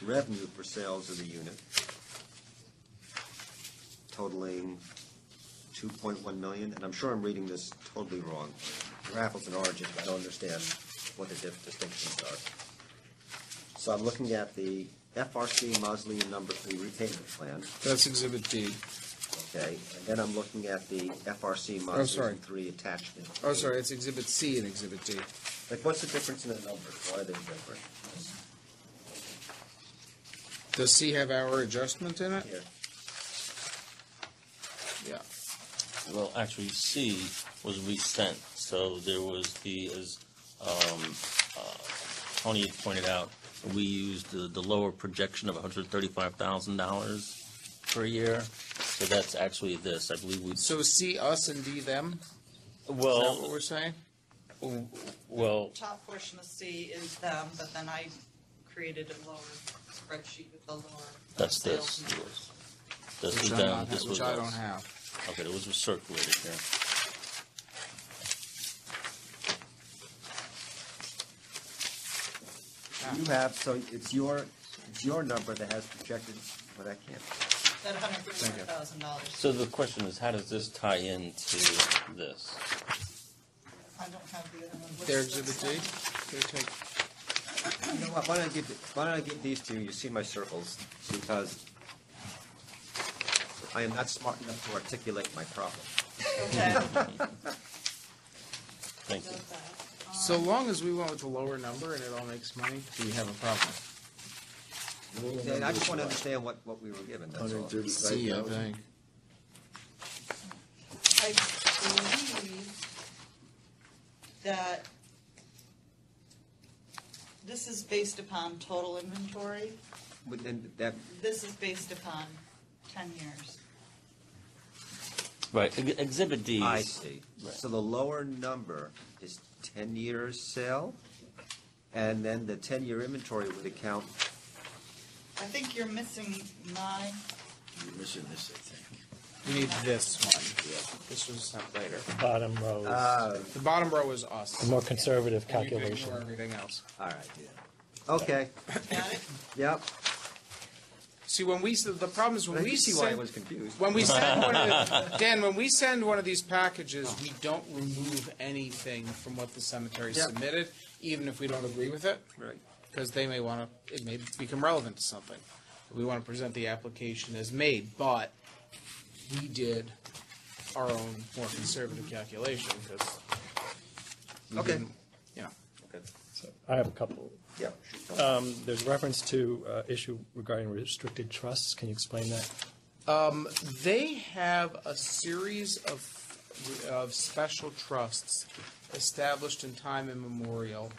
revenue for sales of the unit totaling two point one million, and I'm sure I'm reading this totally wrong. They're apples and oranges, I don't understand what the dif- distinctions are. So I'm looking at the FRC Mausoleum Number Three repayment plan,
That's Exhibit D.
okay, and then I'm looking at the FRC
sorry.
Mausoleum Three attachment.
Oh, sorry, it's Exhibit C and Exhibit D.
Like, what's the difference in the numbers? Why are they different?
Does C have our adjustment in it?
Here,
Yeah.
Well, actually, C was resent, so there was the, as um, uh, Tony pointed out, we used the, the lower projection of $135,000 per year, so that's actually this, I believe we,
So C, us, and D, them? Is that what
well,
we're saying?
well,
Top portion of C is them, but then I created a lower spreadsheet with the lower.
that's
sales
this.
numbers.
This
Which
was
I
them,
don't
this was
which I don't
us.
have.
Okay, it was circulated here.
You have, so it's your, it's your number that has projected, but I can't.
That hundred thirty-one thousand dollars.
So the question is, how does this tie into this?
I don't have the other one. What's
Their
the
Exhibit D?
one?
Take,
You know what, why don't I give, why don't I give these to you, you see my circles, because I am not smart enough to articulate my problem.
Okay.
Thank you.
Got that.
so long as we went with the lower number and it all makes money, do we have a problem?
And I just want to understand what, what we were given, that's all.
Hundred
C, I
thirty-five thousand.
think.
I believe that this is based upon total inventory.
But then that,
This is based upon ten years.
Right, ex- Exhibit D.
I see. So the lower number is ten years sale, and then the ten-year inventory would account,
I think you're missing nine.
You're missing this, I think.
We need this one. This was sent later.
Bottom row is
uh,
The bottom row is us.
a more conservative
And you
calculation.
ignore everything else.
all right, okay,
Got it?
yep.
See, when we, the problem is when
I
we
can see why I
send,
was confused.
when we send one of the, Dan, when we send one of these packages, we don't remove anything from what the cemetery
Yeah.
submitted, even if we don't agree with it.
Right.
because they may want to, it may become relevant to something. We want to present the application as made, but we did our own more conservative calculation because.
Okay.
You know,
So I have a couple.
Yep.
Um, There's reference to uh, issue regarding restricted trusts. Can you explain that?
Um, they have a series of, of special trusts established in time immemorial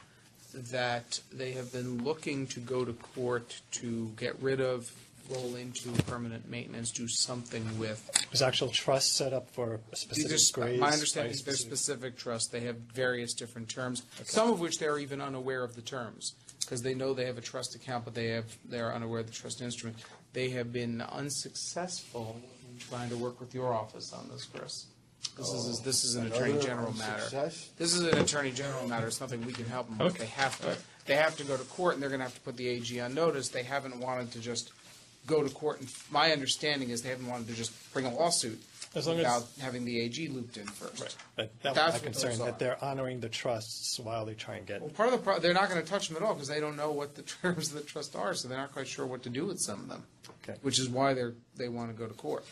that they have been looking to go to court to get rid of, roll into permanent maintenance, do something with.
There's actual trusts set up for a
These
specific
are
grades?
My understanding is they're specific trusts. They have various different terms, some of which they're even unaware of the terms, because they know they have a trust account, but they have, they're unaware of the trust instrument. They have been unsuccessful in trying to work with your office on this, Chris. This is, oh. this is an attorney
Another
general matter.
unsuccess?
This is an attorney general matter, it's nothing we can help them with. They have to, they have to go to court, and they're gonna have to put the AG on notice. They haven't wanted to just go to court, and my understanding is they haven't wanted to just bring a lawsuit
As long as-
without having the AG looped in first.
Right. That that
That's
was
what
my concern,
those are.
that they're honoring the trusts while they try and get,
Well, part of the, pro- they're not gonna touch them at all, because they don't know what the terms of the trust are, so they're not quite sure what to do with some of them.
Okay.
Which is why they're, they wanna go to court.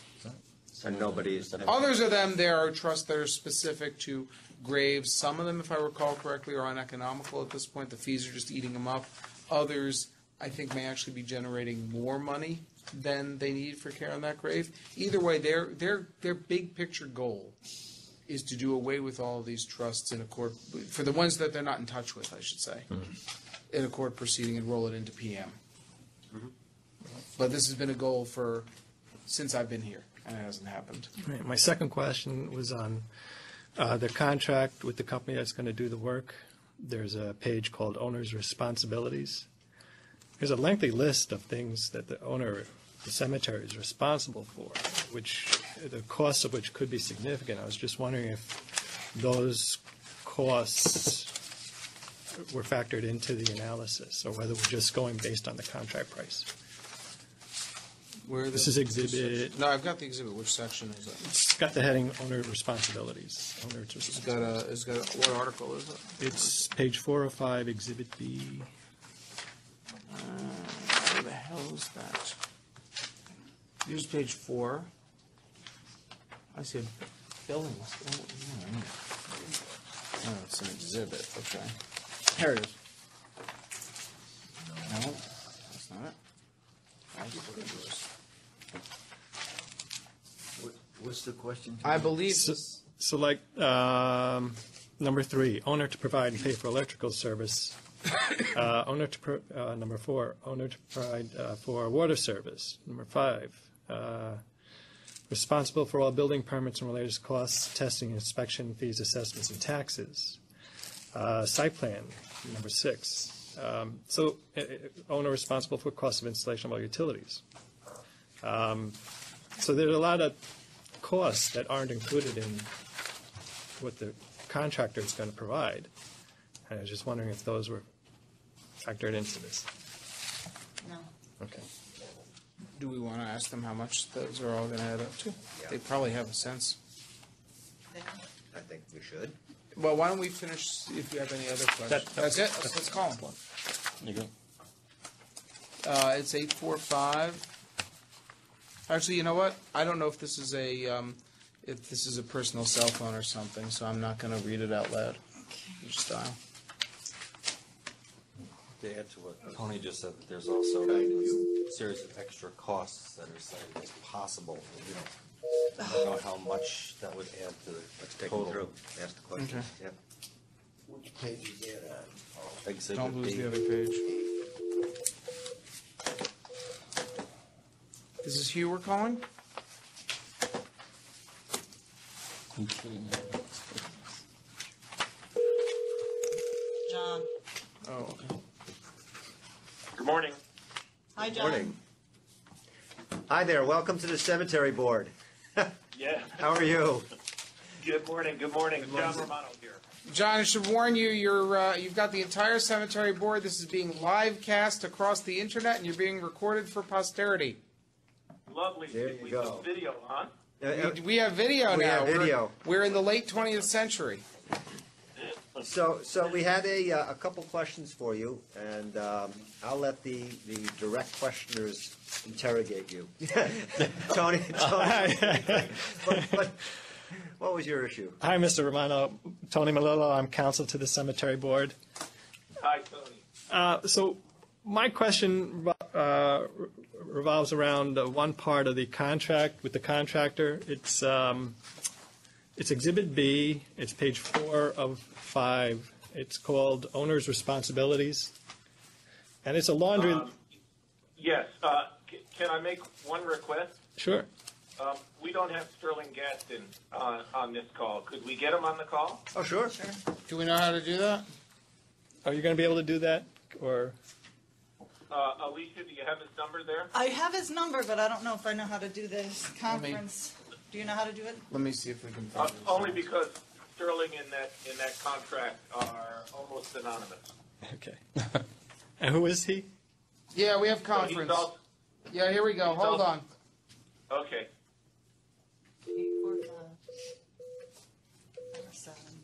And nobody is.
Others of them, there are trusts that are specific to graves. Some of them, if I recall correctly, are uneconomical at this point. The fees are just eating them up. Others, I think, may actually be generating more money than they need for care on that grave. Either way, their, their, their big picture goal is to do away with all of these trusts in a court, for the ones that they're not in touch with, I should say, in a court proceeding and roll it into PM. But this has been a goal for, since I've been here, and it hasn't happened.
Right, my second question was on uh, the contract with the company that's going to do the work. There's a page called Owner's Responsibilities. There's a lengthy list of things that the owner, the cemetery is responsible for, which, the cost of which could be significant. I was just wondering if those costs were factored into the analysis, or whether we're just going based on the contract price.
Where are
This
the-
is exhibit-
No, I've got the exhibit. Which section is it?
It's got the heading Owner Responsibilities. Owner's
It's got a, it's got, a- what article is it?
It's page four oh five, exhibit B.
Uh, Where the hell is that? Here's page four. I see a billing. Oh, yeah. Oh, it's an exhibit, okay. Here it is. No, that's not it. I keep looking for this.
What- What's the question?
I believe
So, so like, um, number three, owner to provide and pay for electrical service. Uh, owner to, pro- uh, number four, owner to provide, uh, for water service. Number five, uh, responsible for all building permits and related costs, testing, inspection, fees, assessments, and taxes. Uh, site plan, number six. Um, so, uh, uh, owner responsible for cost of installation of all utilities. Um, so there's a lot of costs that aren't included in what the contractor is going to provide. And I was just wondering if those were factored into this.
No.
Okay.
Do we want to ask them how much those are all gonna add up to?
Yeah.
They probably have a sense.
They.
I think we should.
Well, why don't we finish, if you have any other questions? That's it, let's, let's call them.
You go.
Uh, it's eight four five. Actually, you know what? I don't know if this is a, um, if this is a personal cell phone or something, so I'm not gonna read it out loud. Each style.
To add to what Tony just said, there's also a series of extra costs that are cited as possible. We don't, I don't know how much that would add to the
Let's take them
total.
through, ask the questions.
Okay.
Yep.
Which page is that on?
Exhibit
Don't lose
B.
the other page. Is this Hugh we're calling?
John.
Oh, okay.
Good morning.
Hi, John.
Morning. Hi there, welcome to the cemetery board.
Yeah.
How are you?
Good morning. Good morning. John Romano here.
John, I should warn you, you're, uh, you've got the entire cemetery board. This is being live cast across the internet and you're being recorded for posterity.
Lovely.
There you
we
go.
some video, huh?
Uh,
We, we have video
We
now.
have
We're-
video.
We're in the late twentieth century.
So, so we had a, uh, a couple questions for you, and um, I'll let the, the direct questioners interrogate you. Tony, Tony, what, what, what was your issue?
Hi, Mr. Romano. Tony Melillo. I'm counsel to the cemetery board.
Hi, Tony.
Uh, so my question uh, revolves around uh, one part of the contract with the contractor. It's um, it's Exhibit B. It's page four of five. It's called owner's responsibilities, and it's a laundry.
Um, Yes. Uh, c- can I make one request?
sure.
Um, we don't have Sterling Gaston on, on this call. Could we get him on the call?
Oh, sure. sure.
Do we know how to do that?
Are you going to be able to do that, or
Uh, Alicia, do you have his number there?
I have his number, but I don't know if I know how to do this conference. Do you know how to do it?
Let me see if we can
Uh,
find this.
only because Sterling in that in that contract are almost synonymous.
okay? and who is he?
Yeah, we have
So he's
conference.
also-
Yeah, here we go. Hold
also-
on.
okay.
Eight, four, five, four, seven.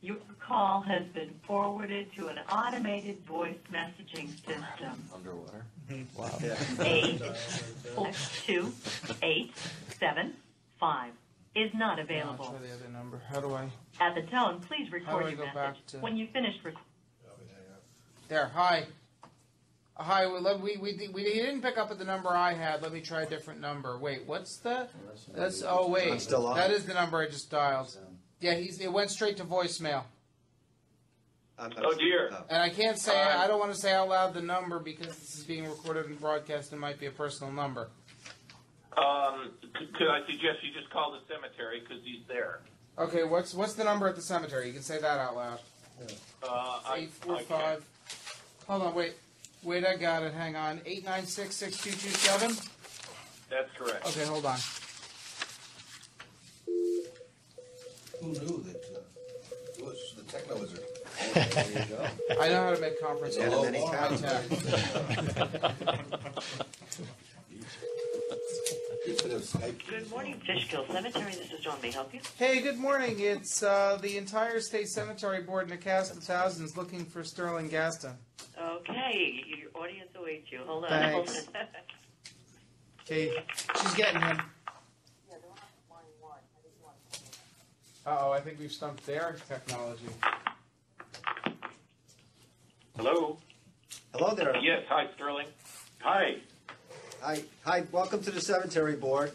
Your call has been forwarded to an automated voice messaging system.
Underwater. Mm-hmm.
Eight, four, two, eight, seven, five is not
I'll
available.
try the other number. How do I?
At the tone, please
How
record
I
your
go
message.
to-
When you finish recording.
There. Hi. Hi. We, let- we, we, we he didn't pick up at the number I had. Let me try a different number. Wait, what's the? That's oh wait.
I'm still on.
That is the number I just dialed. Yeah, he's it went straight to voicemail.
I'm-
Oh, dear.
oh.
And I can't say I don't want to say out loud the number because this is being recorded and broadcast and might be a personal number.
Um, c- could I suggest you just call the cemetery because he's there?
Okay, what's what's the number at the cemetery? You can say that out loud.
Uh, I,
Eight four
I can't-
five. Hold on, wait, wait, I got it. Hang on. Eight nine six six two two seven.
That's correct.
Okay, hold on.
Who knew that, uh, it was the techno wizard?
I know how to make conference
Yeah,
calls.
many
High tech.
Good morning, Fishkill Cemetery. This is John. May I help you?
Hey, good morning. It's uh, the entire state cemetery board in a cast of thousands looking for Sterling Gaston.
Okay, your audience awaits you. Hold on.
Thanks. Okay, she's getting him. Uh oh, I think we've stumped their technology.
Hello.
Hello there.
Yes. Hi, Sterling. Hi.
Hi, hi, welcome to the cemetery board.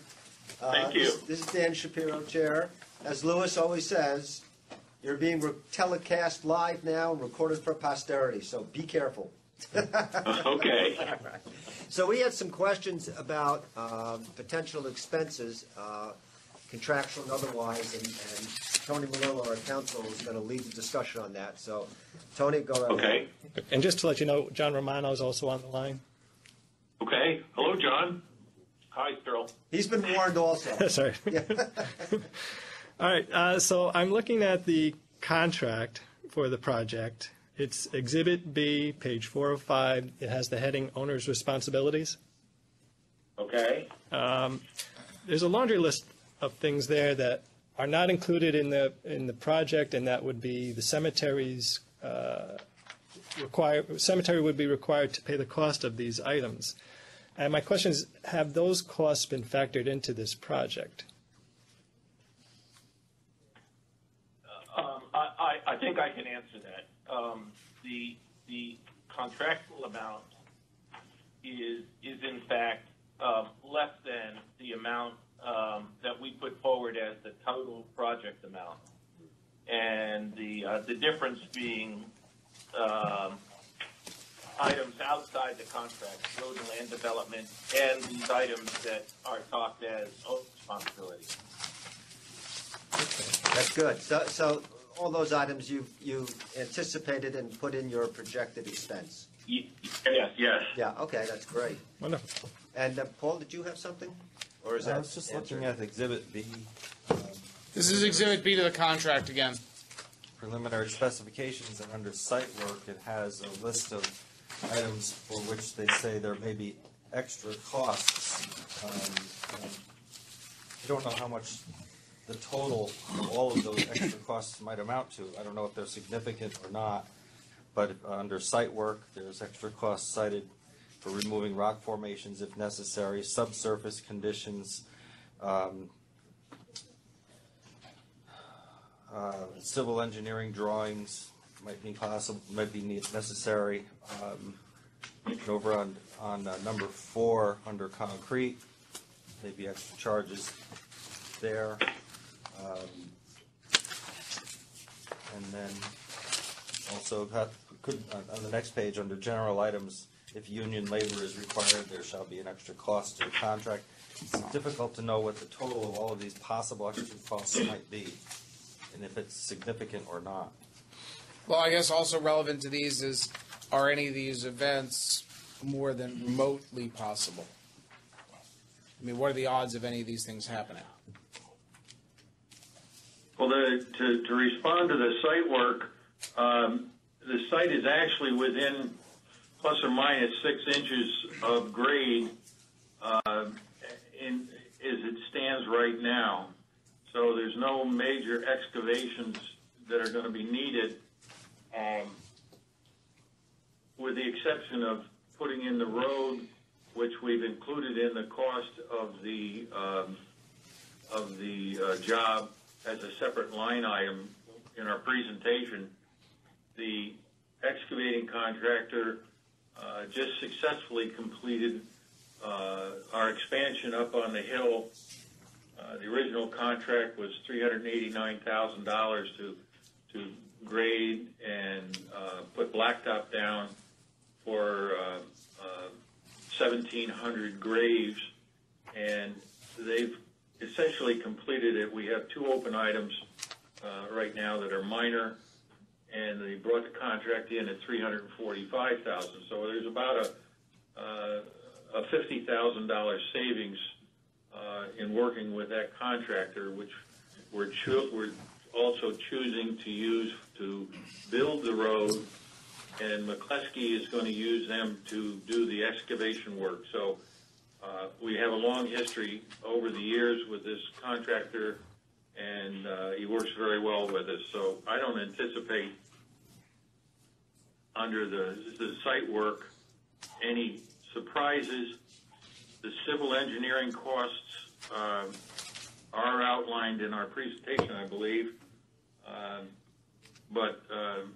Uh,
Thank you.
this- This is Dan Shapiro, Chair. As Lewis always says, you're being re- telecast live now and recorded for posterity, so be careful.
Okay.
So we had some questions about um, potential expenses, uh, contractual and otherwise, and and Tony Melillo, our counsel, is going to lead the discussion on that. So, Tony, go ahead.
Okay.
And just to let you know, John Romano is also on the line.
Okay. Hello, John. Hi, Sterling.
He's been warned also.
Sorry. All right, uh, so I'm looking at the contract for the project. It's Exhibit B, page four of five. It has the heading Owner's Responsibilities.
Okay.
There's a laundry list of things there that are not included in the, in the project, and that would be the cemetery's, uh, require, cemetery would be required to pay the cost of these items. And my question is, have those costs been factored into this project?
Um, I, I, I think I can answer that. Um, the, the contractual amount is, is in fact, um, less than the amount, um, that we put forward as the total project amount. And the, uh, the difference being, um, items outside the contract, road and land development, and these items that are talked as own responsibility.
That's good. So, so all those items you've, you've anticipated and put in your projected expense?
Yes, yes.
Yeah, okay, that's great.
Wonderful.
And uh, Paul, did you have something? Or is that?
I was just looking
answered?
at Exhibit B,
This is Exhibit B to the contract again.
preliminary specifications, and under site work, it has a list of items for which they say there may be extra costs. Um, and I don't know how much the total of all of those extra costs might amount to. I don't know if they're significant or not, but uh, under site work, there's extra costs cited for removing rock formations if necessary, subsurface conditions, um, uh, civil engineering drawings might be possible, might be necessary. Um, Over on, on uh, number four, under concrete, maybe extra charges there. Um, And then also, have- could, on on the next page, under general items, if union labor is required, there shall be an extra cost to the contract. It's difficult to know what the total of all of these possible extra costs might be, and if it's significant or not.
Well, I guess also relevant to these is, are any of these events more than remotely possible? I mean, what are the odds of any of these things happening?
Well, the, to, to respond to the site work, um, the site is actually within plus or minus six inches of grade uh, in, as it stands right now. So there's no major excavations that are going to be needed, um, with the exception of putting in the road, which we've included in the cost of the um, of the uh, job as a separate line item in our presentation. The excavating contractor just successfully completed uh, our expansion up on the hill. Uh, The original contract was $389,000 to to grade and uh, put blacktop down for uh, uh, 1,700 graves, and they've essentially completed it. We have two open items uh, right now that are minor, and they brought the contract in at 345,000. So there's about a uh, a $50,000 savings uh, in working with that contractor, which we're choo- we're also choosing to use to build the road, and McCleskey is going to use them to do the excavation work. So uh, we have a long history over the years with this contractor, and uh, he works very well with us. So I don't anticipate under the, the site work any surprises. The civil engineering costs um, are outlined in our presentation, I believe. Um, but um,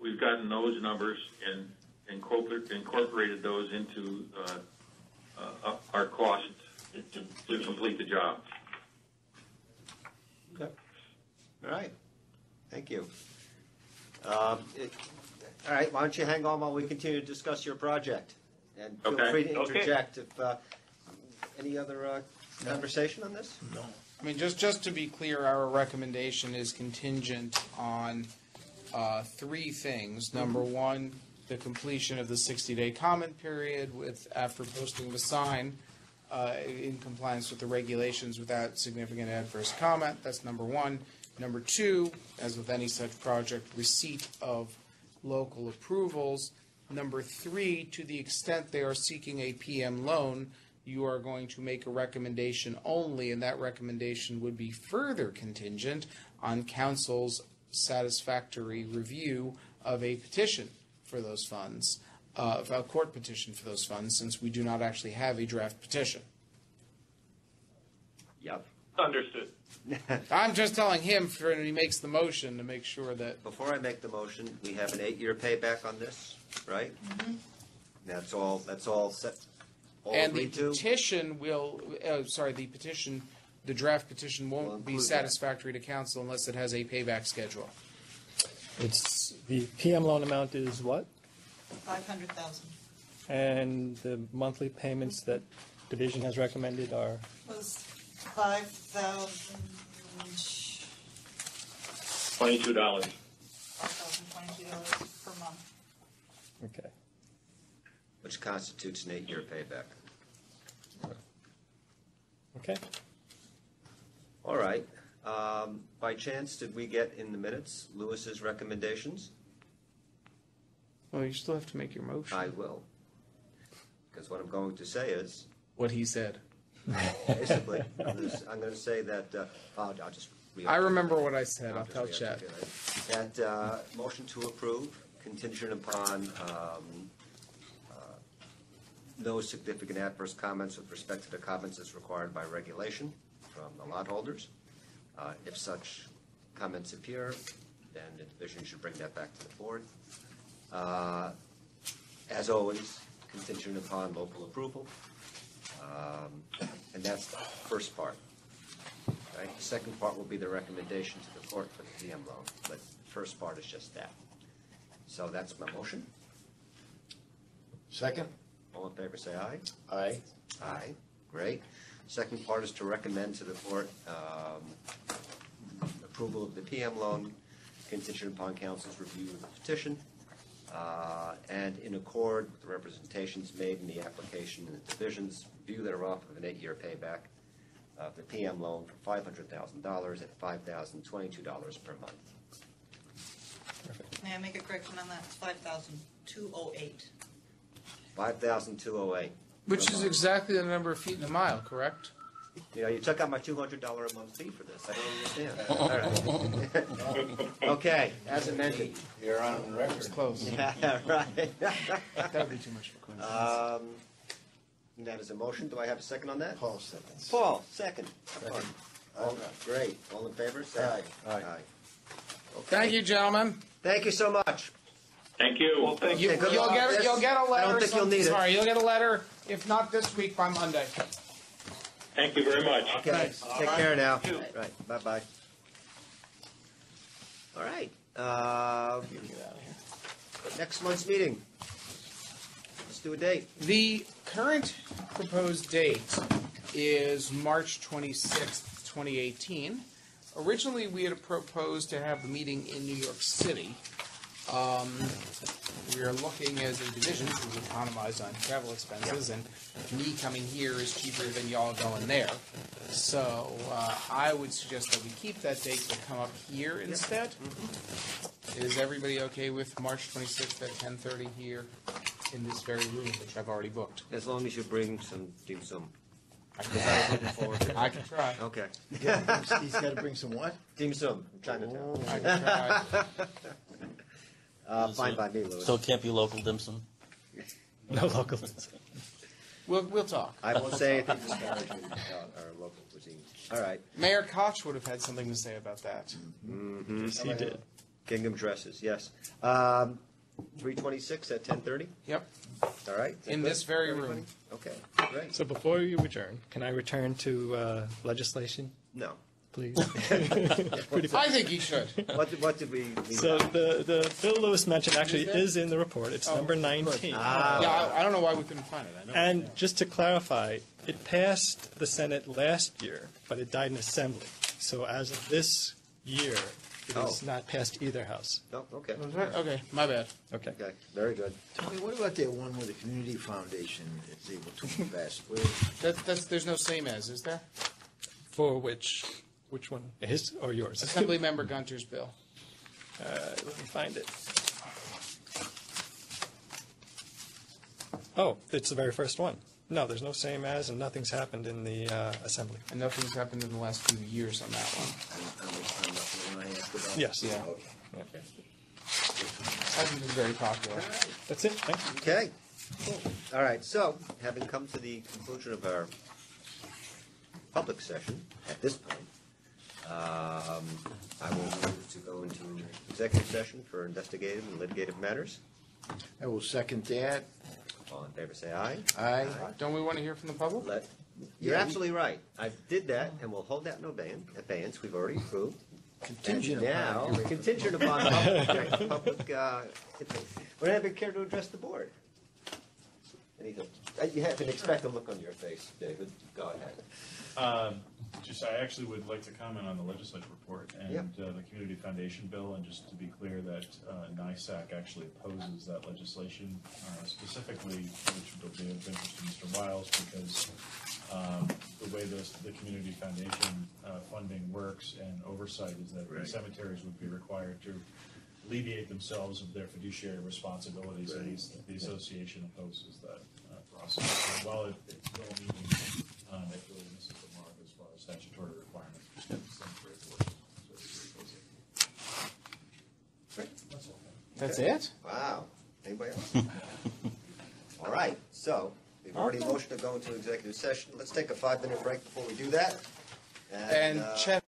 we've gotten those numbers and incorporated those into uh, uh, our cost to, to complete the job.
Okay. All right. Thank you. Um, it- All right, why don't you hang on while we continue to discuss your project? And feel
Okay.
free to
Okay.
interject if, uh, any other uh, conversation on this?
No. I mean, just, just to be clear, our recommendation is contingent on uh, three things. Number one, the completion of the 60-day comment period with, after posting of a sign uh, in compliance with the regulations without significant adverse comment. That's number one. Number two, as with any such project, receipt of local approvals. Number three, to the extent they are seeking a PM loan, you are going to make a recommendation only, and that recommendation would be further contingent on council's satisfactory review of a petition for those funds, uh, a court petition for those funds, since we do not actually have a draft petition.
Yep.
Understood.
I'm just telling him for when he makes the motion to make sure that.
Before I make the motion, we have an eight-year payback on this, right? That's all, that's all set, all
And the
agreed to?
petition will, uh, sorry, the petition, the draft petition
Will
won't be
include that.
satisfactory to council unless it has a payback schedule.
It's, the PM loan amount is what?
Five hundred thousand
And the monthly payments that division has recommended are,
was five thousand,
Twenty-two dollars.
five thousand twenty-two dollars per month.
okay.
Which constitutes an eight-year payback.
Okay.
All right. Um, By chance, did we get in the minutes Lewis's recommendations?
Well, you still have to make your motion.
I will. Because what I'm going to say is,
What he said.
Basically, I'm gonna s- I'm going to say that, uh, I'll I'll just.
I remember what I said. I'll tell Chad.
That uh, motion to approve contingent upon um, uh, no significant adverse comments with respect to the comments as required by regulation from the lot holders. Uh, If such comments appear, then the division should bring that back to the board. Uh, As always, contingent upon local approval. Um, And that's the first part. Right, the second part will be the recommendation to the court for the PM loan, but the first part is just that. So that's my motion.
Second?
All in favor, say aye.
Aye.
Aye, great. Second part is to recommend to the court um, approval of the PM loan contingent upon council's review of the petition uh, and in accord with the representations made in the application and the division's view thereof of an eight-year payback of the PM loan for five hundred thousand dollars at five thousand twenty-two dollars per month.
May I make a correction on that? It's five thousand two oh eight.
Five thousand two oh eight.
Which is exactly the number of feet in a mile, correct?
You know, you took out my two hundred dollar a month fee for this. I don't understand. All right. Okay, as amended.
You're on record.
It's close.
Yeah, right.
That would be too much for coincidence.
Um, that is a motion. Do I have a second on that?
Paul seconds.
Paul, second. All- Great. All in favor? Say
Aye.
Aye. Okay.
Thank you, gentlemen.
Thank you so much.
Thank you. Well, thank
you.
Okay,
you'll, get you'll get a letter.
I don't think you'll
some-
need it.
Sorry, you'll get a letter. If not this week, by Monday.
Thank you very much.
Okay,
Thanks.
take care now. Right, bye-bye. All right. uh, Next month's meeting. Let's do a date.
The current proposed date is March 26th, 2018. Originally, we had proposed to have the meeting in New York City. Um, We are looking as a division to economize on travel expenses, and me coming here is cheaper than y'all going there. So uh, I would suggest that we keep that date but come up here instead. Is everybody okay with March 26th at 10:30 here in this very room, which I've already booked?
As long as you bring some dim sum.
I
Because I looking forward to
can,
it.
I can try.
Okay.
He's got to bring some what?
Dim sum from Chinatown.
I can try.
Uh, Fine by me, Lewis.
So it can't be local dim sum?
No local.
We'll, we'll talk.
I won't say anything disparaging about our local cuisine. All right.
Mayor Koch would have had something to say about that.
Yes, he did.
Gingham dresses, yes. Um, Three twenty-six at ten thirty?
Yep.
All right. Is that
In
good
this very room.
Okay, great.
So before you adjourn, can I return to uh, legislation,
No.
Please?
I think he should.
What did, what did we? leave
So the, the bill Lewis mentioned actually
Is there?
is in the report. It's
Oh,
number 19.
Ah.
Yeah, I, I don't know why we couldn't find it. I know.
And just to clarify, it passed the Senate last year, but it died in assembly. So as of this year, it has
Oh.
not passed either house.
No, okay,
Was that- Okay, my bad.
Okay.
okay, very good.
Tony, what about that one where the community foundation is able to invest? Where,
That, that's, there's no same as, is there?
For which, which one? His or yours?
Assemblymember Gunther's bill.
Uh, let me find it. Oh, it's the very first one. No, there's no same as, and nothing's happened in the uh, assembly.
And nothing's happened in the last few years on that one.
One I asked about?
Yes.
Yeah.
Okay.
Hasn't been very popular.
That's it. Thank you.
Okay, cool. All right, so, having come to the conclusion of our public session at this point, um, I will move to go into executive session for investigative and litigative matters.
I will second that.
All in favor, say aye.
Aye.
Don't we want to hear from the public?
Let, you're
Yeah,
absolutely right. I did that, and we'll hold that in abeyance, abeyance. We've already approved.
Contingent
And
upon.
now, contingent upon public, public, uh, would anybody care to address the board? Anything? Uh, You have to expect a look on your face, David. Go ahead.
Um, Just, I actually would like to comment on the legislative report and uh, the Community Foundation bill, and just to be clear that uh, NYSAC actually opposes that legislation uh, specifically, which will be of interest to Mr. Wiles, because um, the way this, the Community Foundation uh, funding works and oversight is that the
Right.
cemeteries would be required to alleviate themselves of their fiduciary responsibilities, and these- the association opposes that uh, process. So While it- it's well meaning, um, it really misses the mark as far as statutory requirements. for cemetery boards. So it's pretty basic.
Great.
That's all.
That's it?
Wow. Anybody else? All right, so we've already motioned to go into executive session. Let's take a five-minute break before we do that.
And
uh,
Chet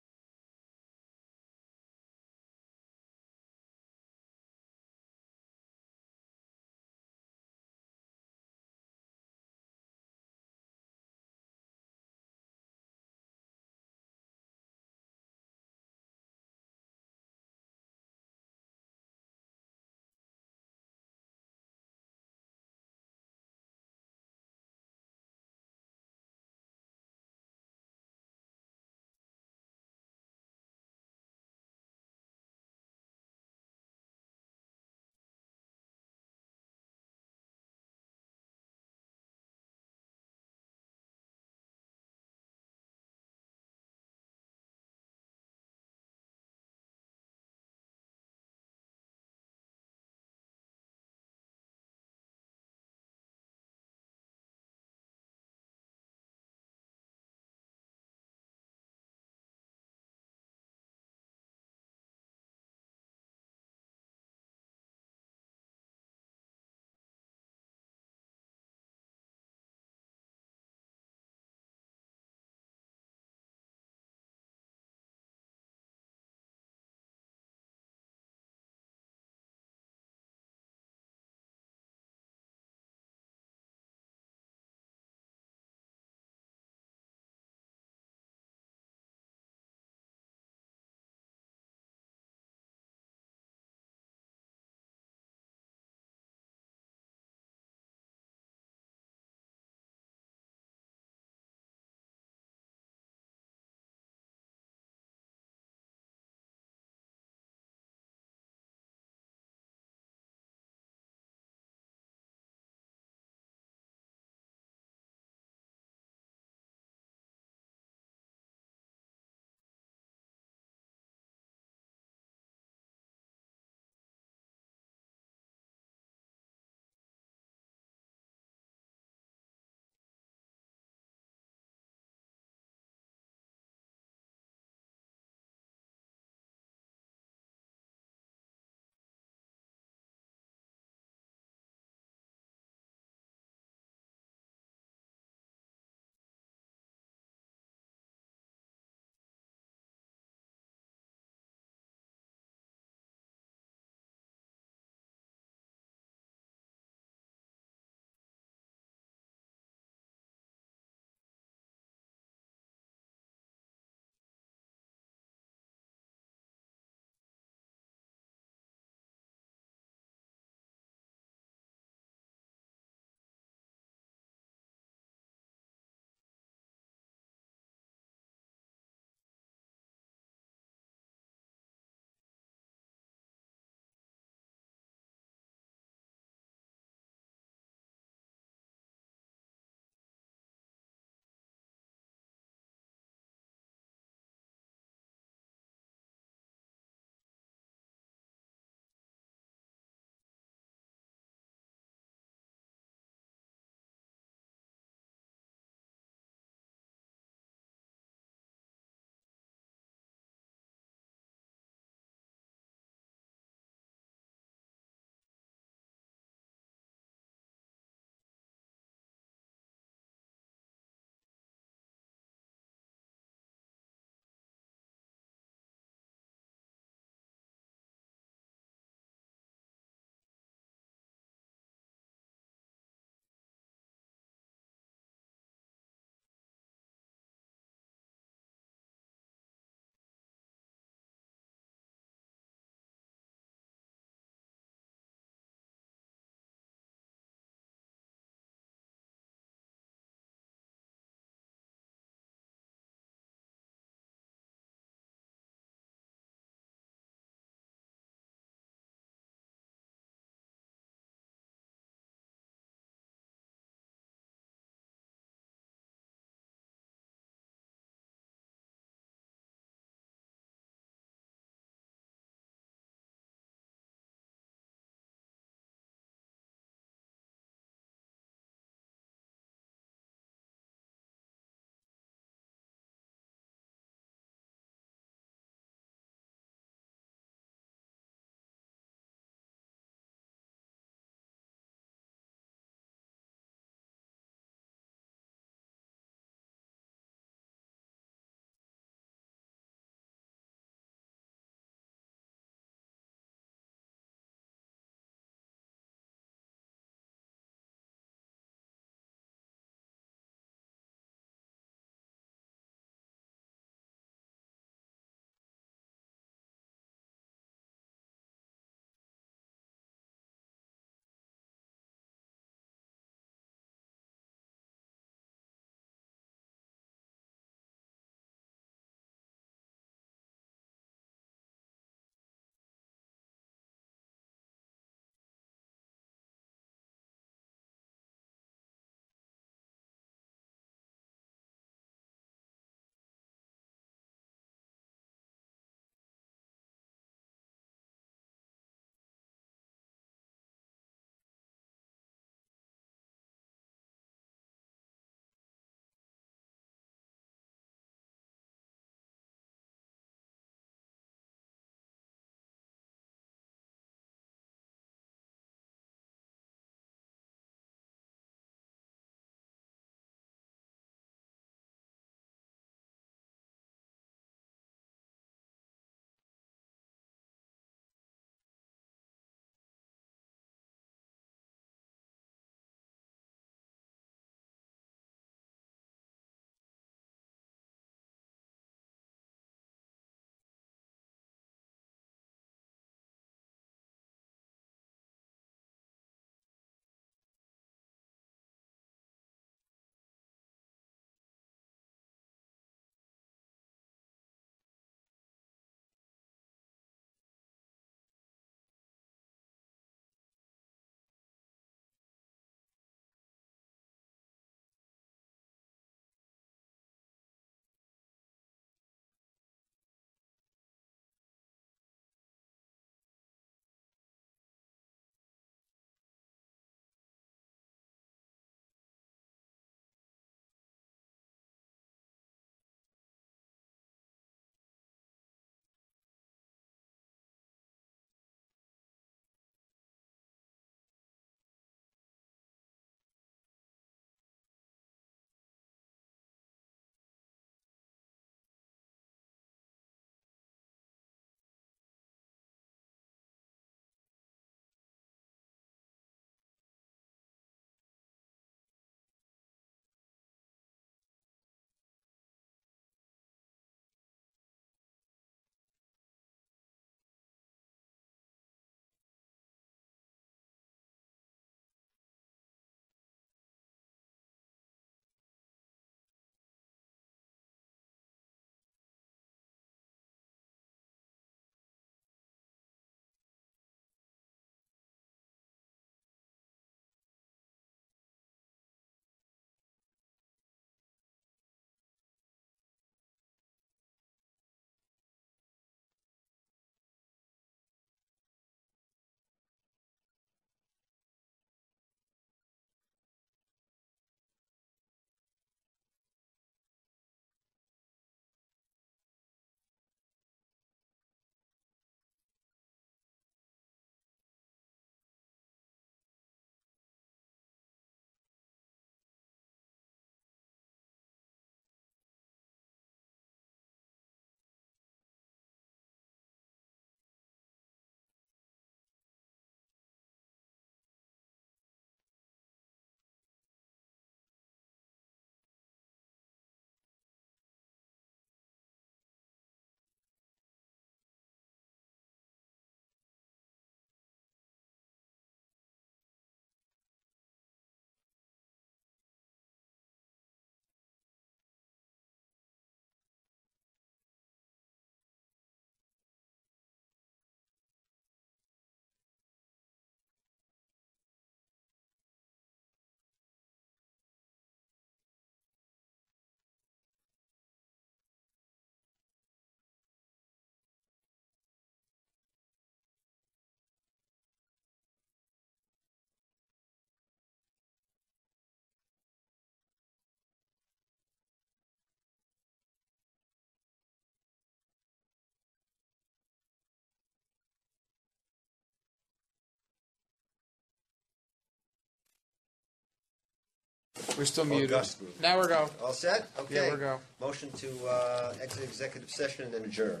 We're still
Oh,
muted.
Gus Group.
Now we're go.
All set? Okay.
Yeah, we're go.
Motion to uh, exit executive session and then adjourn.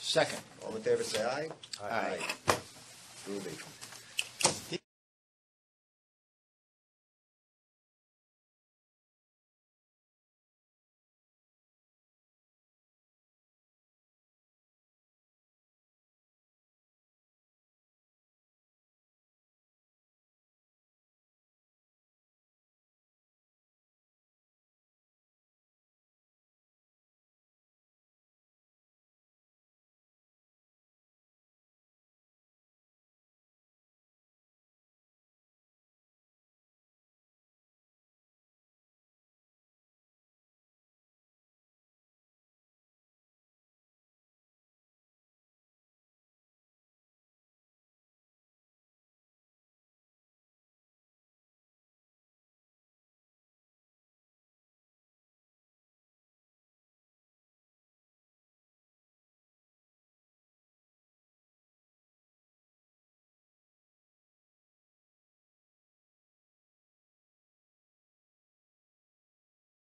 Second.
All in favor, say aye.
Aye.
Groovy.